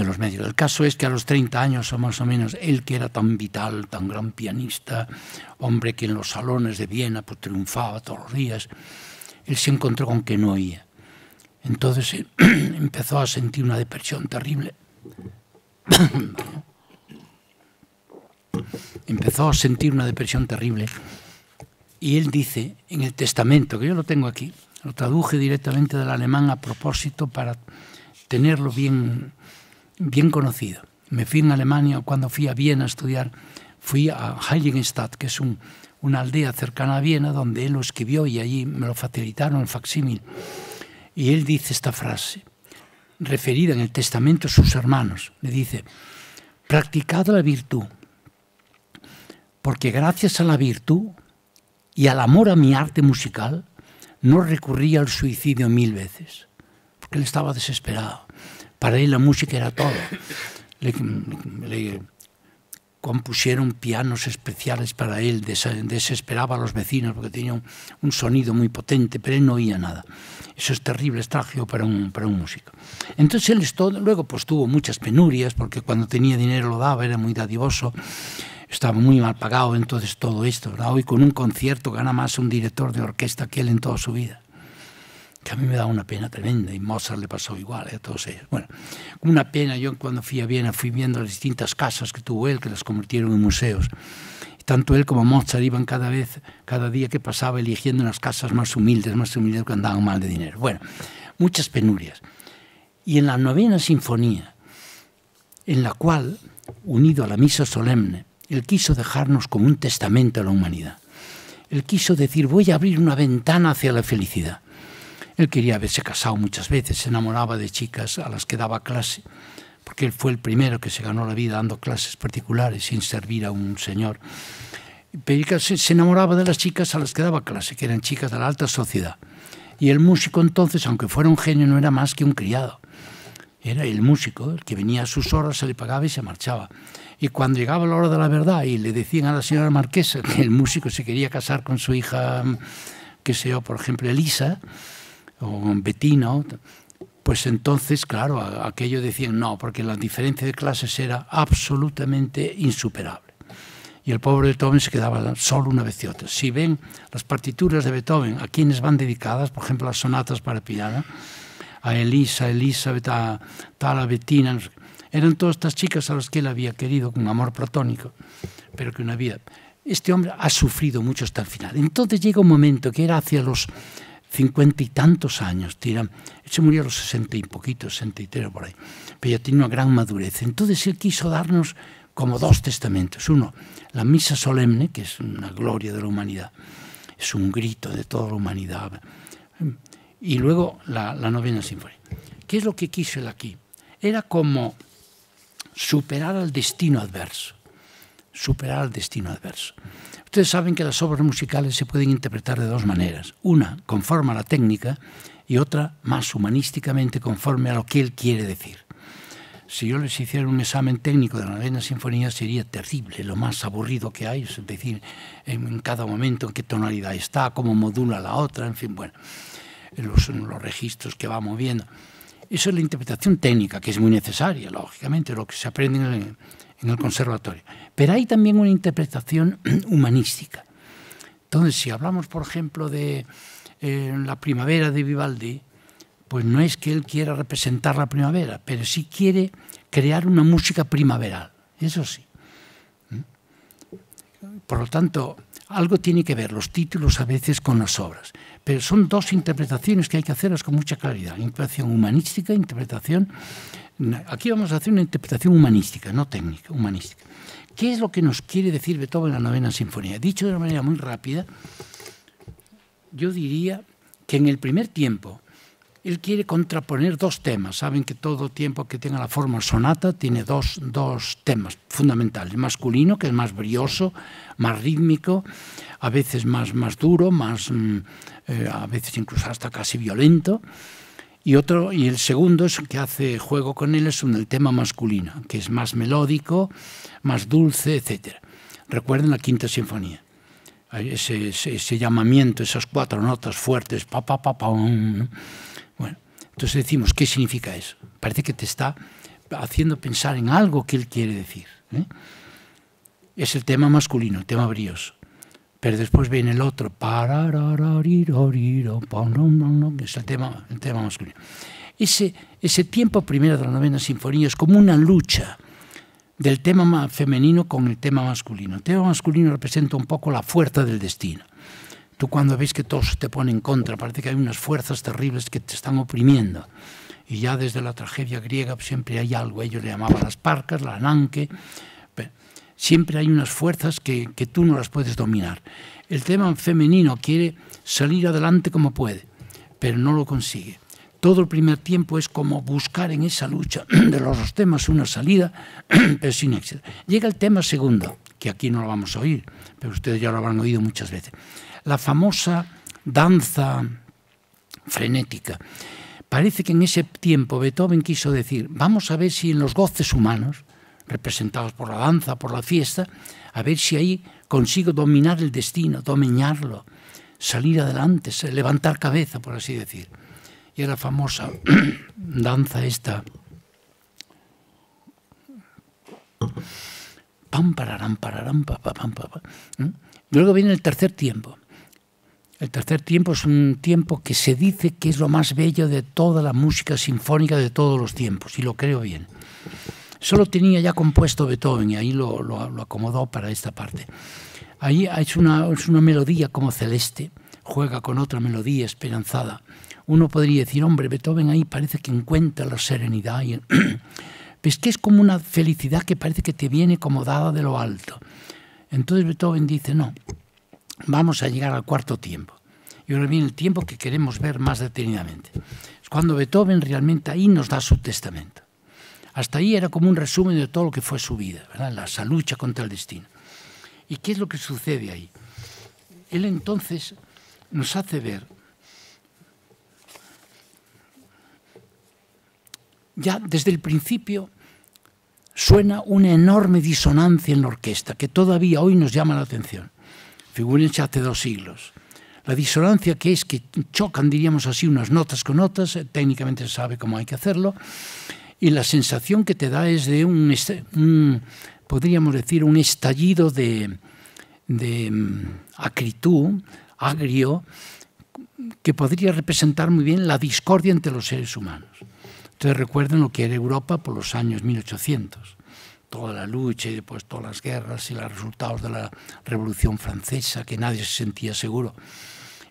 de los medios. El caso es que a los 30 años o más o menos, él que era tan vital, tan gran pianista, hombre que en los salones de Viena pues, triunfaba todos los días, él se encontró con que no oía. Entonces él empezó a sentir una depresión terrible. empezó a sentir una depresión terrible y él dice en el testamento, que yo lo tengo aquí, lo traduje directamente del alemán a propósito para tenerlo bien, bien conocido. Me fui en Alemania cuando fui a Viena a estudiar, fui a Heiligenstadt, que es un, una aldea cercana a Viena, donde él lo escribió y allí me lo facilitaron el facsímil. Y él dice esta frase, referida en el testamento a sus hermanos. Le dice, practicad la virtud, porque gracias a la virtud y al amor a mi arte musical, no recurría al suicidio mil veces, porque él estaba desesperado. Para él la música era todo. Le, le compusieron pianos especiales para él, desesperaba a los vecinos porque tenía un, sonido muy potente, pero él no oía nada. Eso es terrible, es trágico para un, músico. Entonces él luego pues tuvo muchas penurias, porque cuando tenía dinero lo daba, era muy dadivoso, estaba muy mal pagado, entonces todo esto. Hoy con un concierto gana más un director de orquesta que él en toda su vida. Que a mí me da una pena tremenda, y Mozart le pasó igual ¿eh? a todos ellos. Bueno, una pena, yo cuando fui a Viena fui viendo las distintas casas que tuvo él, que las convirtieron en museos. Y tanto él como Mozart iban cada vez, cada día que pasaba, eligiendo unas casas más humildes, más humildes que andaban mal de dinero. Bueno, muchas penurias. Y en la novena sinfonía, en la cual, unido a la misa solemne, él quiso dejarnos como un testamento a la humanidad. Él quiso decir, voy a abrir una ventana hacia la felicidad. Él quería haberse casado muchas veces, se enamoraba de chicas a las que daba clase, porque él fue el primero que se ganó la vida dando clases particulares sin servir a un señor. Se enamoraba de las chicas a las que daba clase, que eran chicas de la alta sociedad. Y el músico entonces, aunque fuera un genio, no era más que un criado. Era el músico, el que venía a sus horas, se le pagaba y se marchaba. Y cuando llegaba la hora de la verdad y le decían a la señora marquesa que el músico se quería casar con su hija, que sé yo, por ejemplo, Elisa, o Bettina, pues entonces, claro, aquello decían no, porque la diferencia de clases era absolutamente insuperable. Y el pobre Beethoven se quedaba solo una vez y otra. Si ven las partituras de Beethoven, a quienes van dedicadas, por ejemplo, las sonatas para piano, a Elisa, Elizabeth, a tal, Bettina, eran todas estas chicas a las que él había querido con amor platónico, pero que no había. Este hombre ha sufrido mucho hasta el final. Entonces llega un momento que era hacia los cincuenta y tantos años, tira, se murió a los sesenta y poquitos, sesenta y tres por ahí, pero ya tiene una gran madurez. Entonces él quiso darnos como dos testamentos. Uno, la misa solemne, que es una gloria de la humanidad, es un grito de toda la humanidad. Y luego la, la novena sinfonía. ¿Qué es lo que quiso él aquí? Era como superar al destino adverso. Superar al destino adverso. Ustedes saben que las obras musicales se pueden interpretar de dos maneras. Una, conforme a la técnica, y otra, más humanísticamente, conforme a lo que él quiere decir. Si yo les hiciera un examen técnico de la novena sinfonía sería terrible, lo más aburrido que hay, es decir, en cada momento en qué tonalidad está, cómo modula la otra, en fin, bueno, los, los registros que va moviendo. Eso es la interpretación técnica, que es muy necesaria, lógicamente, lo que se aprende en en el conservatorio. Pero hay también una interpretación humanística. Entonces, si hablamos, por ejemplo, de eh, la primavera de Vivaldi, pues no es que él quiera representar la primavera, pero sí quiere crear una música primaveral, eso sí. ¿Mm? Por lo tanto, algo tiene que ver los títulos a veces con las obras. Pero son dos interpretaciones que hay que hacerlas con mucha claridad. Interpretación humanística, interpretación... Aquí vamos a hacer una interpretación humanística, no técnica, humanística. ¿Qué es lo que nos quiere decir Beethoven en la novena sinfonía? Dicho de una manera muy rápida, yo diría que en el primer tiempo él quiere contraponer dos temas. Saben que todo tiempo que tenga la forma sonata tiene dos, dos temas fundamentales. masculino, que es más brioso, más rítmico, a veces más, más duro, más, mm, eh, a veces incluso hasta casi violento. Y, otro, y el segundo es que hace juego con él es un, el tema masculino, que es más melódico, más dulce, etc. Recuerden la quinta sinfonía. Ese, llamamiento, esas cuatro notas fuertes, pa, pa, pa, pa, bueno, entonces decimos, ¿qué significa eso? Parece que te está haciendo pensar en algo que él quiere decir. ¿eh? Es el tema masculino, el tema brioso. Pero después viene el otro, es el tema, el tema masculino. Ese, ese tiempo primero de la novena sinfonía es como una lucha del tema femenino con el tema masculino. El tema masculino representa un poco la fuerza del destino. Tú cuando ves que todo se te pone en contra, parece que hay unas fuerzas terribles que te están oprimiendo. Y ya desde la tragedia griega siempre hay algo, ellos le llamaban las parcas, la ananque, siempre hay unas fuerzas que, que tú no las puedes dominar. El tema femenino quiere salir adelante como puede, pero no lo consigue. Todo el primer tiempo es como buscar en esa lucha de los dos temas una salida, pero sin éxito. Llega el tema segundo, que aquí no lo vamos a oír, pero ustedes ya lo habrán oído muchas veces la famosa danza frenética. Parece que en ese tiempo Beethoven quiso decir, vamos a ver si en los goces humanos, representados por la danza, por la fiesta, a ver si ahí consigo dominar el destino, dominarlo, salir adelante, levantar cabeza, por así decir. Y era la famosa danza esta. Luego viene el tercer tiempo. El tercer tiempo es un tiempo que se dice que es lo más bello de toda la música sinfónica de todos los tiempos, y lo creo bien. Solo tenía ya compuesto Beethoven y ahí lo, acomodó para esta parte. Ahí es una, melodía como celeste, juega con otra melodía esperanzada. Uno podría decir, hombre, Beethoven ahí parece que encuentra la serenidad. Y pues que es como una felicidad que parece que te viene como dada de lo alto. Entonces Beethoven dice, no, vamos a llegar al cuarto tiempo. Y ahora viene el tiempo que queremos ver más detenidamente. Es cuando Beethoven realmente ahí nos da su testamento. Hasta ahí era como un resumen de todo lo que fue su vida, la lucha contra el destino. ¿Y qué es lo que sucede ahí? Él entonces nos hace ver ya desde el principio suena una enorme disonancia en la orquesta que todavía hoy nos llama la atención. Figúrense hace dos siglos. La disonancia que es que chocan, diríamos así, unas notas con notas, eh, técnicamente se sabe cómo hay que hacerlo, y la sensación que te da es de un, podríamos decir, un estallido de, de mm, acritud, agrio, que podría representar muy bien la discordia entre los seres humanos. Entonces recuerden lo que era Europa por los años 1800 toda la lucha y después todas las guerras y los resultados de la Revolución Francesa, que nadie se sentía seguro.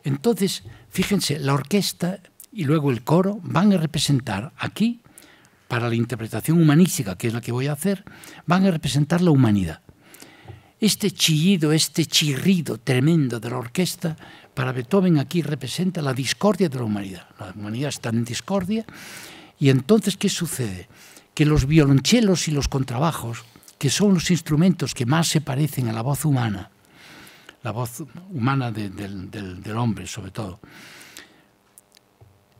Entonces, fíjense, la orquesta y luego el coro van a representar aquí, para la interpretación humanística, que es la que voy a hacer, van a representar la humanidad. Este chillido, este chirrido tremendo de la orquesta, para Beethoven aquí representa la discordia de la humanidad. La humanidad está en discordia y entonces, ¿qué sucede? que los violonchelos y los contrabajos, que son los instrumentos que más se parecen a la voz humana, la voz humana del, hombre sobre todo,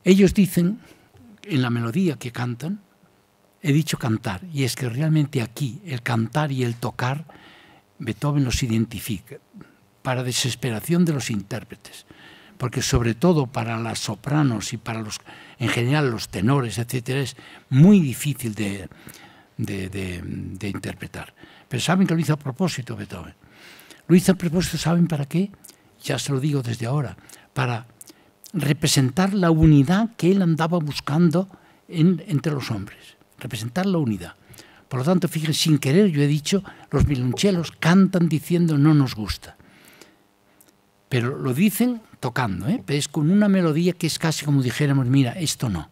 ellos dicen en la melodía que cantan, he dicho cantar, y es que realmente aquí el cantar y el tocar, Beethoven los identifica, para desesperación de los intérpretes porque sobre todo para las sopranos y para los, en general los tenores, etcétera, es muy difícil de, de, interpretar. Pero saben que lo hizo a propósito Beethoven. Lo hizo a propósito, ¿saben para qué? Ya se lo digo desde ahora, para representar la unidad que él andaba buscando entre los hombres, representar la unidad. Por lo tanto, fíjense, sin querer yo he dicho, los violonchelos cantan diciendo no nos gusta. Pero lo dicen tocando, ¿eh? pero es con una melodía que es casi como dijéramos, mira, esto no.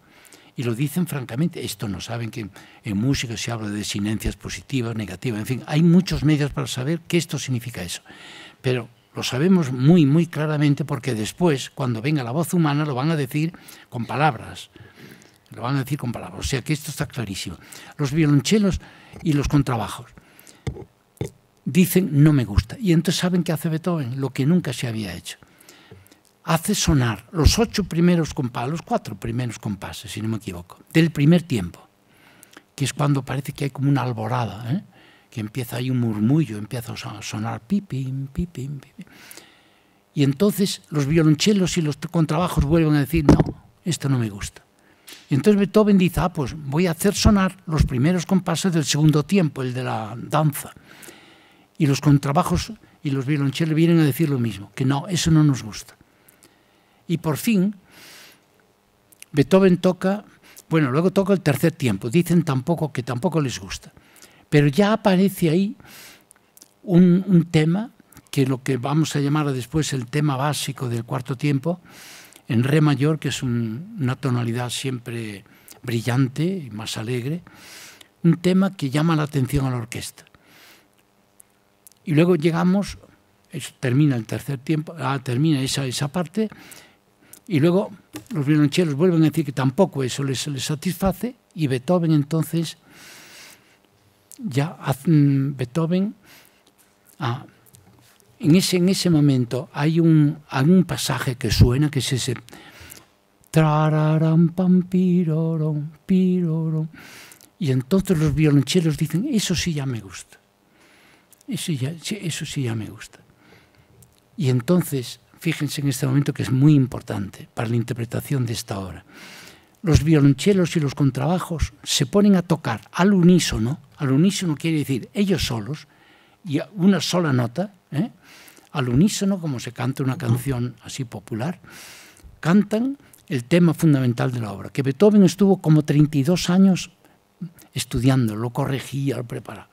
Y lo dicen francamente, esto no. Saben que en música se habla de desinencias positivas, negativas, en fin, hay muchos medios para saber qué esto significa eso. Pero Lo sabemos muy, muy claramente porque después, cuando venga la voz humana, lo van a decir con palabras. Lo van a decir con palabras. O sea que esto está clarísimo. Los violonchelos y los contrabajos dicen no me gusta. Y entonces saben qué hace Beethoven, lo que nunca se había hecho. Hace sonar los ocho primeros compases, los cuatro primeros compases, si no me equivoco, del primer tiempo, que es cuando parece que hay como una alborada, ¿eh? que empieza ahí un murmullo, empieza a sonar pipim, pipim, pipim. Y entonces los violonchelos y los contrabajos vuelven a decir, no, esto no me gusta. Y entonces Beethoven dice, ah, pues voy a hacer sonar los primeros compases del segundo tiempo, el de la danza. Y los contrabajos y los violonchelos vienen a decir lo mismo, que no, eso no nos gusta. Y por fin, Beethoven toca, bueno, luego toca el tercer tiempo, dicen tampoco que tampoco les gusta. Pero ya aparece ahí un, un tema que lo que vamos a llamar después el tema básico del cuarto tiempo, en re mayor, que es un, una tonalidad siempre brillante y más alegre, un tema que llama la atención a la orquesta. Y luego llegamos, termina el tercer tiempo, ah, termina esa, esa parte, y luego los violonchelos vuelven a decir que tampoco eso les, les satisface, y Beethoven entonces, ya Beethoven, ah, en ese, en ese momento hay un, hay un pasaje que suena, que es ese Trararam, pam, pirorom. Y entonces los violonchelos dicen, eso sí ya me gusta. Eso, eso sí ya me gusta. Y entonces, fíjense en este momento que es muy importante para la interpretación de esta obra. Los violonchelos y los contrabajos se ponen a tocar al unísono. Al unísono quiere decir ellos solos y una sola nota, ¿eh? Al unísono, como se canta una canción así popular, cantan el tema fundamental de la obra, que Beethoven estuvo como 32 años estudiando, lo corregía, lo preparaba,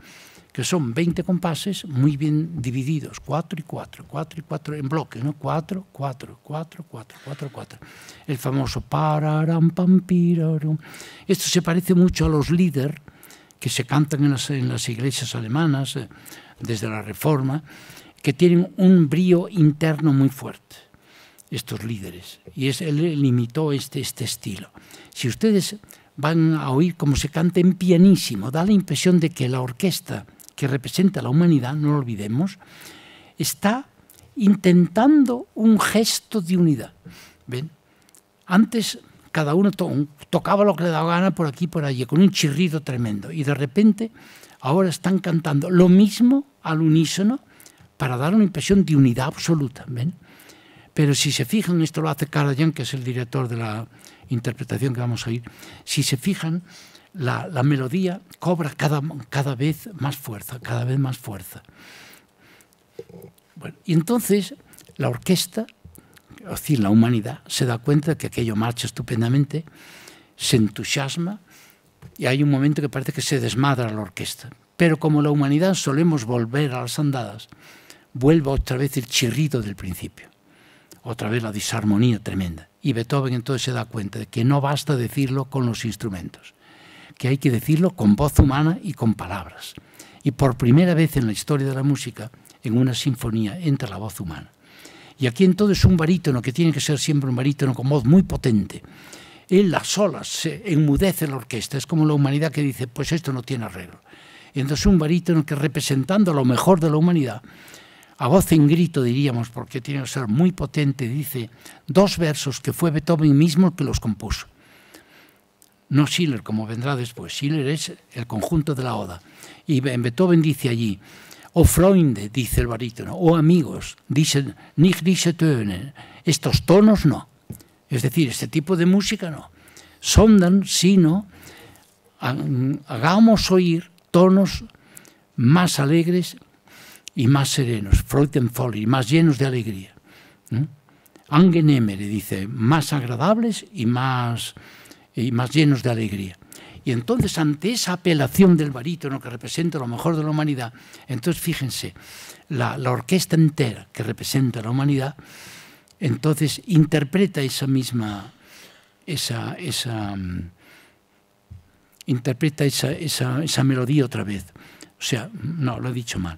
que son 20 compases muy bien divididos, 4 y 4, 4 y 4 en bloques, ¿no? 4, 4, 4, 4, 4, 4. El famoso pararam, pam, pirarum. Esto se parece mucho a los líder que se cantan en las, en las iglesias alemanas eh, desde la Reforma, que tienen un brío interno muy fuerte, estos líderes. Y es, él limitó este, este estilo. Si ustedes van a oír cómo se canta en pianísimo, da la impresión de que la orquesta que representa a la humanidad, no lo olvidemos, está intentando un gesto de unidad. ¿Ven? Antes cada uno to tocaba lo que le daba gana por aquí y por allí, con un chirrido tremendo. Y de repente ahora están cantando lo mismo al unísono, para dar una impresión de unidad absoluta. ¿ven? Pero si se fijan, esto lo hace Karajan, que es el director de la interpretación que vamos a oír, si se fijan, la, la melodía cobra cada, cada vez más fuerza, cada vez más fuerza. Bueno, y entonces la orquesta, es decir, la humanidad, se da cuenta de que aquello marcha estupendamente, se entusiasma y hay un momento que parece que se desmadra la orquesta. Pero como la humanidad solemos volver a las andadas, vuelve otra vez el chirrido del principio, otra vez la disarmonía tremenda. Y Beethoven entonces se da cuenta de que no basta decirlo con los instrumentos, que hay que decirlo con voz humana y con palabras. Y por primera vez en la historia de la música, en una sinfonía entra la voz humana. Y aquí entonces un barítono, que tiene que ser siempre un barítono con voz muy potente, él las solas se enmudece la orquesta, es como la humanidad que dice, pues esto no tiene arreglo. Y entonces un barítono que representando lo mejor de la humanidad, a voz en grito diríamos, porque tiene que ser muy potente, dice dos versos que fue Beethoven mismo el que los compuso. No Schiller, como vendrá después. Schiller es el conjunto de la oda. Y en Beethoven dice allí, o oh Freunde, dice el barítono, o oh amigos, dice, nicht diese Töne, estos tonos no. Es decir, este tipo de música no. Sondan, sino, hagamos oír tonos más alegres y más serenos, Freudenfolly, más llenos de alegría. ¿eh? Angenehmere dice, más agradables y más, y más llenos de alegría. Y entonces, ante esa apelación del barítono que representa lo mejor de la humanidad, entonces fíjense, la, la orquesta entera que representa la humanidad, entonces interpreta esa misma, esa, esa, mm, interpreta esa, esa, esa melodía otra vez. O sea, no, lo he dicho mal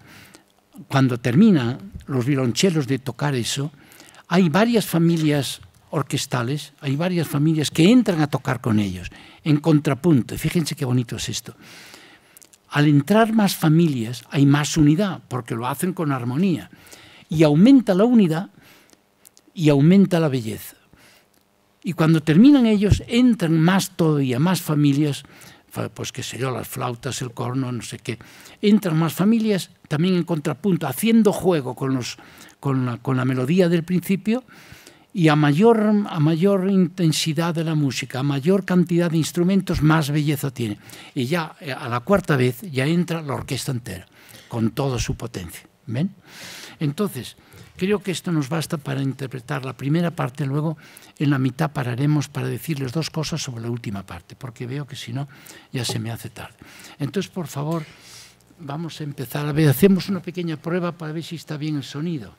cuando terminan los violonchelos de tocar eso, hay varias familias orquestales, hay varias familias que entran a tocar con ellos, en contrapunto. Fíjense qué bonito es esto. Al entrar más familias hay más unidad, porque lo hacen con armonía. Y aumenta la unidad y aumenta la belleza. Y cuando terminan ellos, entran más todavía, más familias, pues qué sé yo, las flautas, el corno, no sé qué. Entran más familias también en contrapunto, haciendo juego con, los, con, la, con la melodía del principio y a mayor, a mayor intensidad de la música, a mayor cantidad de instrumentos, más belleza tiene. Y ya eh, a la cuarta vez ya entra la orquesta entera, con toda su potencia. ¿Ven? Entonces, creo que esto nos basta para interpretar la primera parte, luego en la mitad pararemos para decirles dos cosas sobre la última parte, porque veo que si no ya se me hace tarde. Entonces, por favor, vamos a empezar a ver, hacemos una pequeña prueba para ver si está bien el sonido.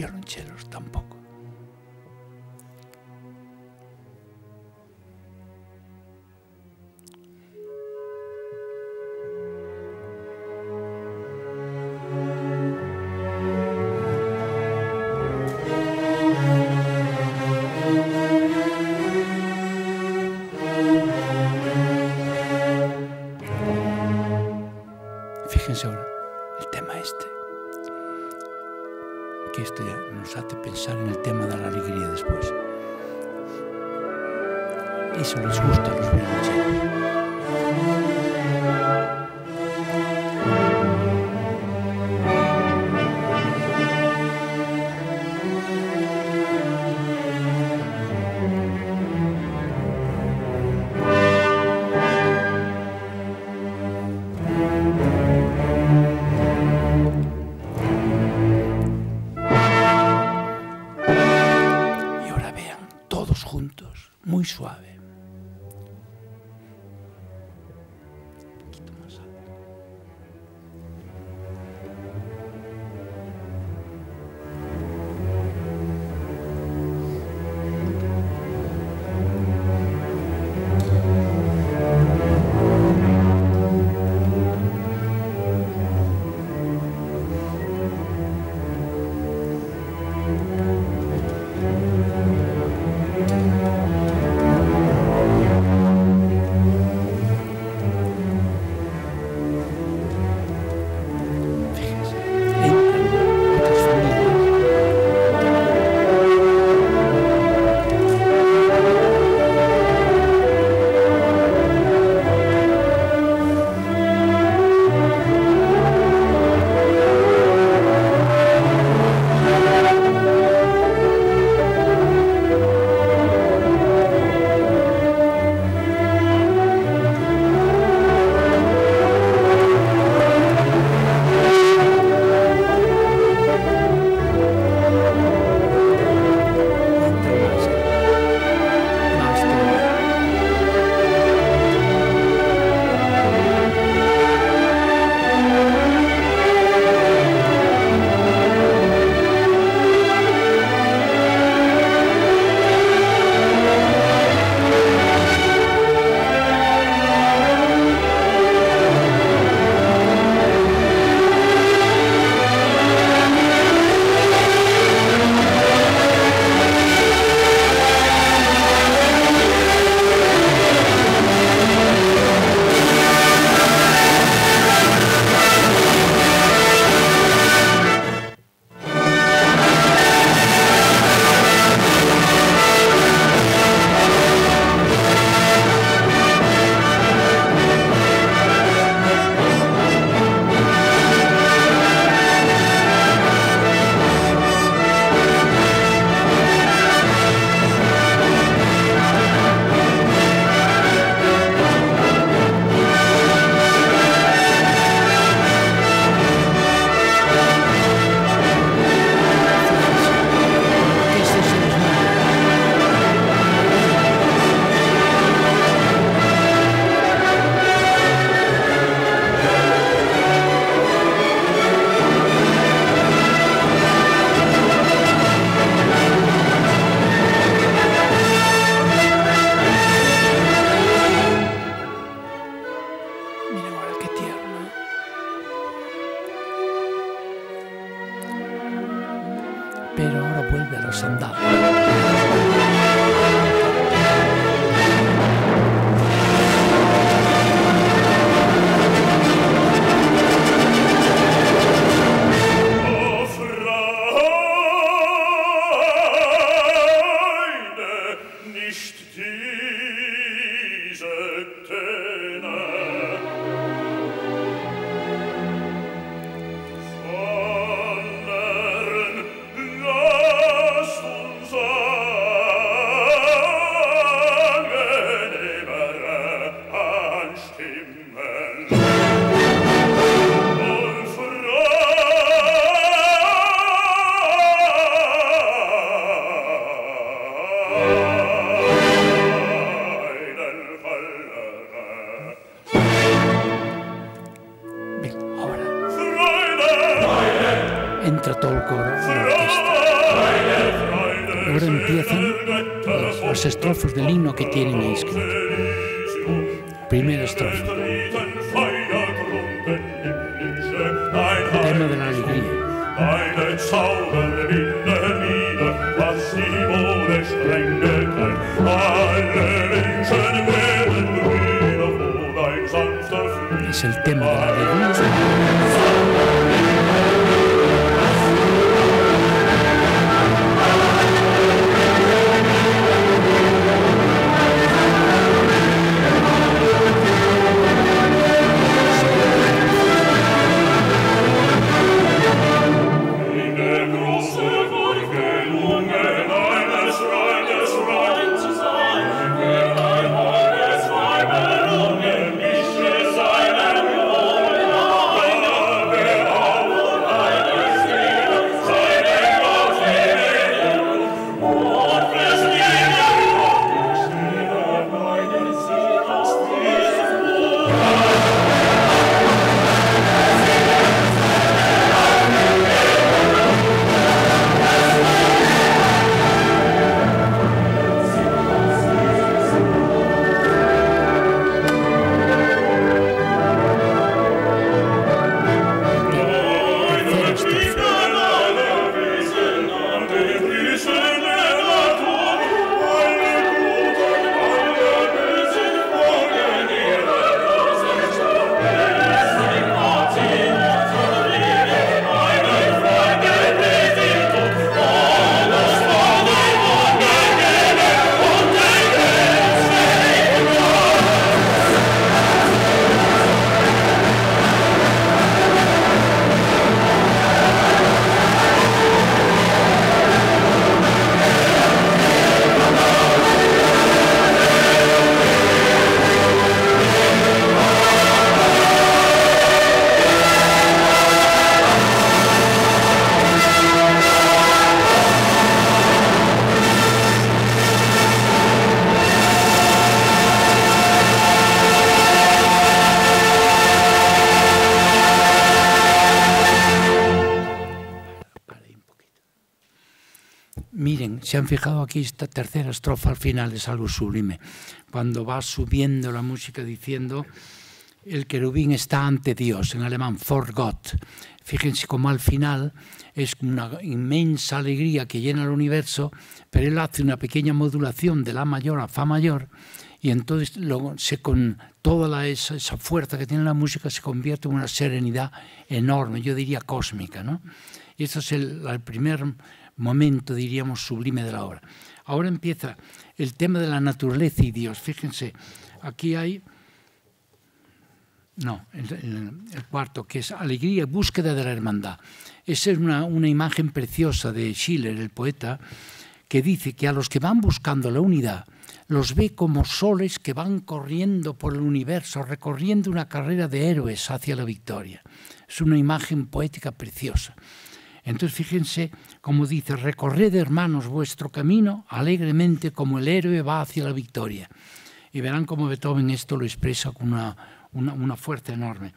Violonchelos tampoco. Se han fijado aquí esta tercera estrofa al final, es algo sublime. Cuando va subiendo la música diciendo, el querubín está ante Dios, en alemán, for Gott. Fíjense cómo al final es una inmensa alegría que llena el universo, pero él hace una pequeña modulación de la mayor a fa mayor y entonces se, con toda esa, fuerza que tiene la música se convierte en una serenidad enorme, yo diría cósmica. ¿no? Y esto es el primer momento, diríamos, sublime de la obra. Ahora empieza el tema de la naturaleza y Dios. Fíjense, aquí hay... No, el, cuarto, que es alegría, búsqueda de la hermandad. Esa es una, una imagen preciosa de Schiller, el poeta, que dice que a los que van buscando la unidad los ve como soles que van corriendo por el universo, recorriendo una carrera de héroes hacia la victoria. Es una imagen poética preciosa. Entonces fíjense cómo dice, recorred hermanos vuestro camino alegremente como el héroe va hacia la victoria. Y verán cómo Beethoven esto lo expresa con una, una, fuerza enorme.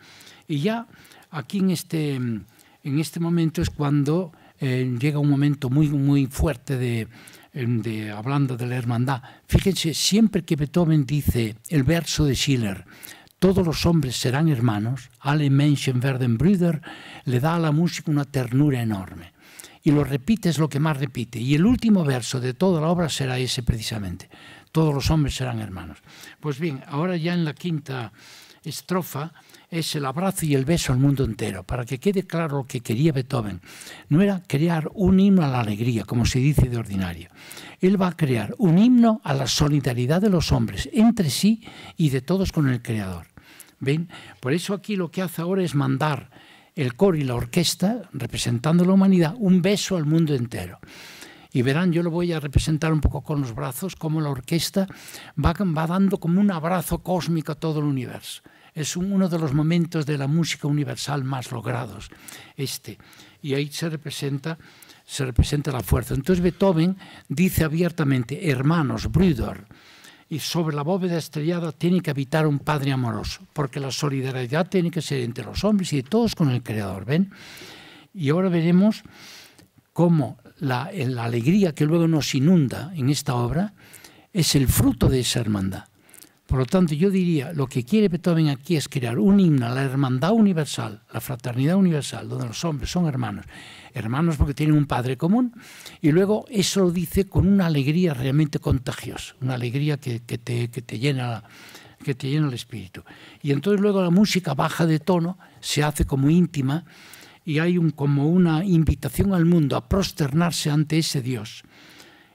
Y ya aquí en este, en este momento es cuando eh, llega un momento muy, muy fuerte de, de, hablando de la hermandad. Fíjense, siempre que Beethoven dice el verso de Schiller, todos los hombres serán hermanos, alle Menschen werden Brüder, le da a la música una ternura enorme. Y lo repite es lo que más repite. Y el último verso de toda la obra será ese precisamente. Todos los hombres serán hermanos. Pues bien, ahora ya en la quinta estrofa es el abrazo y el beso al mundo entero, para que quede claro lo que quería Beethoven. No era crear un himno a la alegría, como se dice de ordinario. Él va a crear un himno a la solidaridad de los hombres entre sí y de todos con el Creador. ¿Ven? Por eso aquí lo que hace ahora es mandar el coro y la orquesta, representando la humanidad, un beso al mundo entero. Y verán, yo lo voy a representar un poco con los brazos, como la orquesta va, dando como un abrazo cósmico a todo el universo. Es uno de los momentos de la música universal más logrados, este. Y ahí se representa, se representa la fuerza. Entonces Beethoven dice abiertamente, hermanos, Brüder, y sobre la bóveda estrellada tiene que habitar un Padre amoroso, porque la solidaridad tiene que ser entre los hombres y todos con el Creador, ¿ven? Y ahora veremos cómo la, la alegría que luego nos inunda en esta obra es el fruto de esa hermandad. Por lo tanto, yo diría, lo que quiere Beethoven aquí es crear un himno la hermandad universal, la fraternidad universal, donde los hombres son hermanos, hermanos porque tienen un padre común, y luego eso lo dice con una alegría realmente contagiosa, una alegría que, te, llena, que te llena el espíritu. Y entonces luego la música baja de tono, se hace como íntima, y hay como una invitación al mundo a prosternarse ante ese Dios.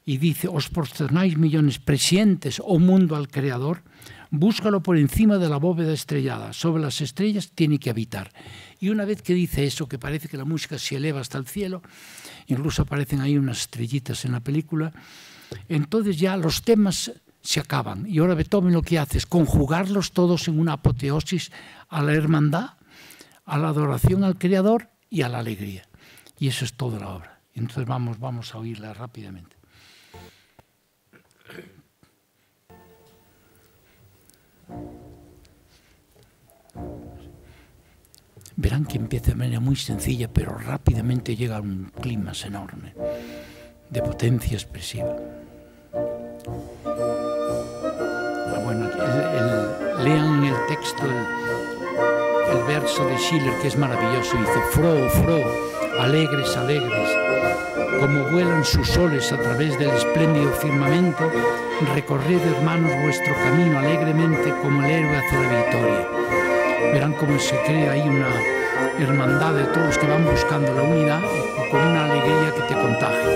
Y dice, os prosternáis millones, presientes, oh mundo, al Creador, búscalo por encima de la bóveda estrellada, sobre las estrellas tiene que habitar. Y una vez que dice eso, que parece que la música se eleva hasta el cielo, incluso aparecen ahí unas estrellitas en la película, entonces ya los temas se acaban. Y ahora Beethoven lo que hace es conjugarlos todos en una apoteosis a la hermandad, a la adoración al Creador y a la alegría. Y eso es toda la obra. Entonces vamos, vamos a oírla rápidamente. Verán que empieza de manera muy sencilla, pero rápidamente llega a un clima enorme, de potencia expresiva. Bueno, el, el, lean el texto el, el, verso de Schiller, que es maravilloso. Dice, Fro, Fro, alegres, alegres, como vuelan sus soles a través del espléndido firmamento, recorred, hermanos, vuestro camino alegremente como el héroe hacia la victoria verán cómo se crea ahí una hermandad de todos que van buscando la unidad con una alegría que te contagia.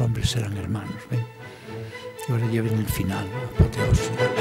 Hombres eran hermanos. Y ahora ya viene el final, ¿no?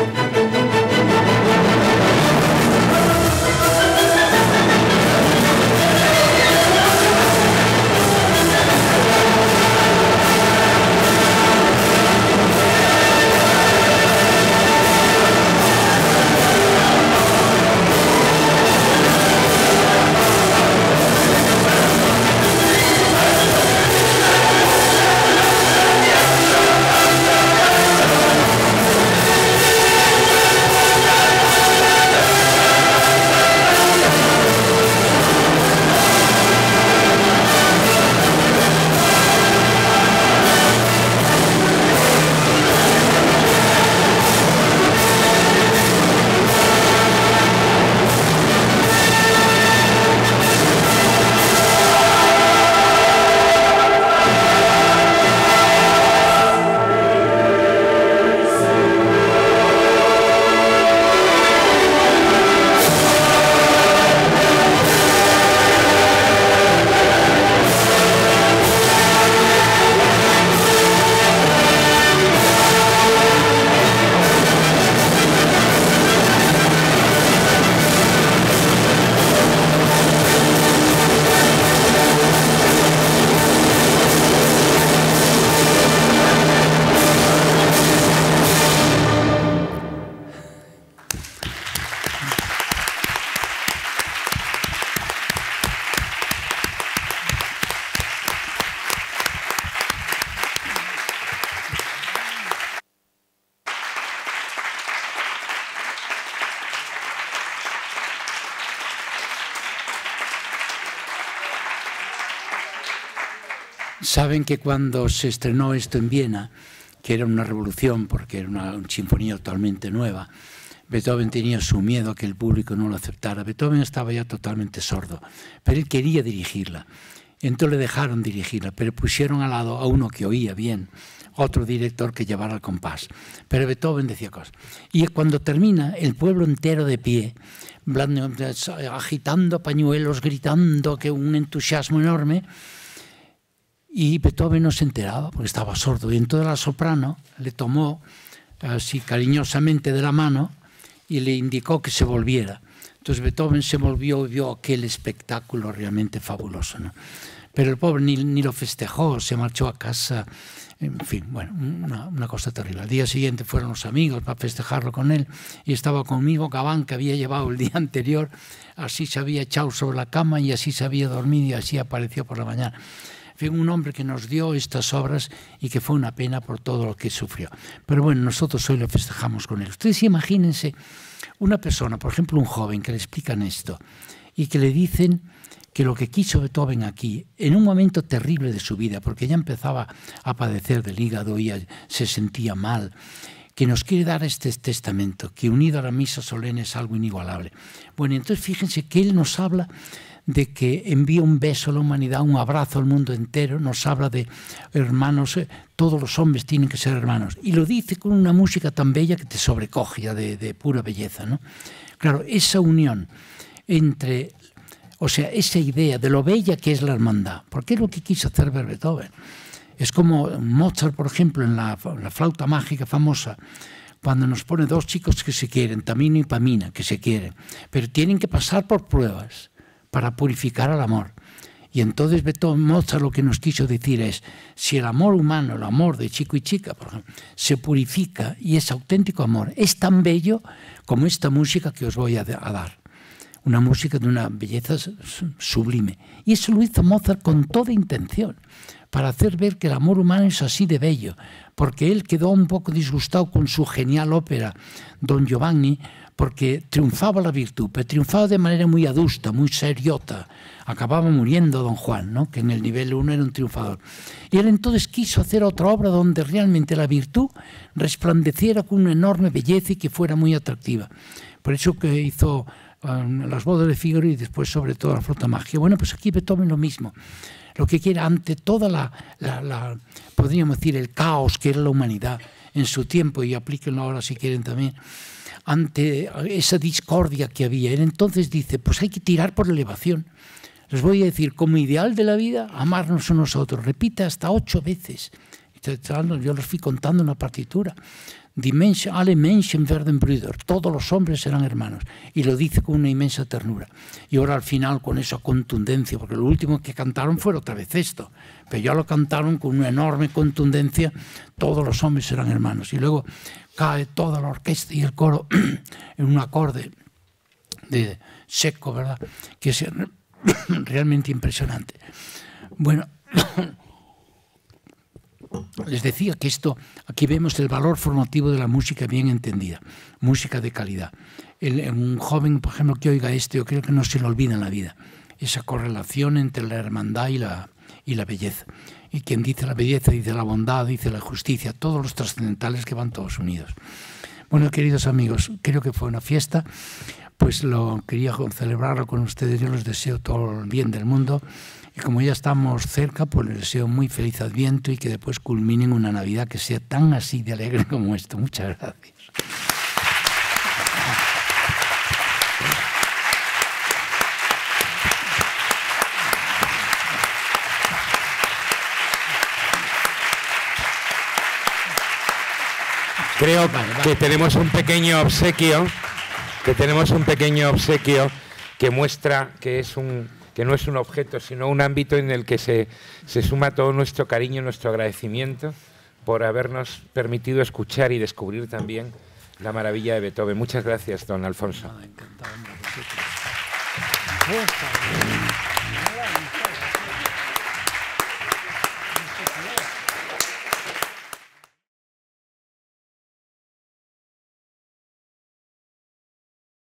Saben que cuando se estrenó esto en Viena, que era una revolución porque era una, sinfonía totalmente nueva, Beethoven tenía su miedo a que el público no lo aceptara. Beethoven estaba ya totalmente sordo, pero él quería dirigirla. Entonces le dejaron dirigirla, pero pusieron al lado a uno que oía bien, otro director que llevara el compás. Pero Beethoven decía cosas. Y cuando termina, el pueblo entero de pie, agitando pañuelos, gritando, que un entusiasmo enorme, y Beethoven no se enteraba porque estaba sordo. Y entonces la soprano le tomó así cariñosamente de la mano y le indicó que se volviera. Entonces Beethoven se volvió y vio aquel espectáculo realmente fabuloso. Pero el pobre ni, ni, lo festejó, se marchó a casa. En fin, bueno, una, una, cosa terrible. Al día siguiente fueron los amigos para festejarlo con él y estaba conmigo Gabán, que había llevado el día anterior. Así se había echado sobre la cama y así se había dormido y así apareció por la mañana un hombre que nos dio estas obras y que fue una pena por todo lo que sufrió. Pero bueno, nosotros hoy lo festejamos con él. Ustedes imagínense una persona, por ejemplo un joven, que le explican esto y que le dicen que lo que quiso Beethoven aquí, en un momento terrible de su vida, porque ya empezaba a padecer del hígado y se sentía mal, que nos quiere dar este testamento, que unido a la misa solemne es algo inigualable. Bueno, entonces fíjense que él nos habla de que envía un beso a la humanidad, un abrazo al mundo entero, nos habla de hermanos, eh, todos los hombres tienen que ser hermanos. Y lo dice con una música tan bella que te sobrecoge, de, de pura belleza. ¿no? Claro, esa unión entre, o sea, esa idea de lo bella que es la hermandad, porque es lo que quiso hacer Beethoven. Es como Mozart, por ejemplo, en la, la flauta mágica famosa, cuando nos pone dos chicos que se quieren, Tamino y Pamina, que se quieren, pero tienen que pasar por pruebas para purificar al amor. Y entonces Beethoven Mozart lo que nos quiso decir es, si el amor humano, el amor de chico y chica, por ejemplo, se purifica y es auténtico amor, es tan bello como esta música que os voy a, a dar. una música de una belleza sublime. Y eso lo hizo Mozart con toda intención, para hacer ver que el amor humano es así de bello, porque él quedó un poco disgustado con su genial ópera, Don Giovanni, porque triunfaba la virtud, pero triunfaba de manera muy adusta, muy seriota. Acababa muriendo Don Juan, ¿no? que en el nivel 1 era un triunfador. Y él entonces quiso hacer otra obra donde realmente la virtud resplandeciera con una enorme belleza y que fuera muy atractiva. Por eso hizo um, las bodas de Figaro y después sobre todo la flota magia. Bueno, pues aquí Beethoven lo mismo. Lo que quiere ante toda la, la, podríamos decir, el caos que era la humanidad en su tiempo, y aplíquenlo ahora si quieren también, ante esa discordia que había. Él entonces dice, pues hay que tirar por elevación. Les voy a decir, como ideal de la vida, amarnos unos a otros. Repite hasta ocho veces. Yo los fui contando en la partitura. alle Menschen werden Brüder, todos los hombres serán hermanos. Y lo dice con una inmensa ternura. Y ahora al final con esa contundencia, porque lo último que cantaron fue otra vez esto, pero ya lo cantaron con una enorme contundencia, todos los hombres serán hermanos. Y luego cae toda la orquesta y el coro en un acorde de seco, ¿verdad? Que es realmente impresionante. Bueno, les decía que esto, aquí vemos el valor formativo de la música bien entendida, música de calidad. un joven, por ejemplo, que oiga esto, yo creo que no se le olvida en la vida, esa correlación entre la hermandad y la, y la belleza. Y quien dice la belleza, dice la bondad, dice la justicia, todos los trascendentales que van todos unidos. Bueno, queridos amigos, creo que fue una fiesta, pues lo quería celebrarlo con ustedes, yo les deseo todo el bien del mundo y como ya estamos cerca, pues les deseo muy feliz Adviento y que después culminen una Navidad que sea tan así de alegre como esto. Muchas gracias. Creo que tenemos un pequeño obsequio, que tenemos un pequeño obsequio que muestra que es un que no es un objeto, sino un ámbito en el que se, se suma todo nuestro cariño, nuestro agradecimiento por habernos permitido escuchar y descubrir también la maravilla de Beethoven. Muchas gracias, don Alfonso.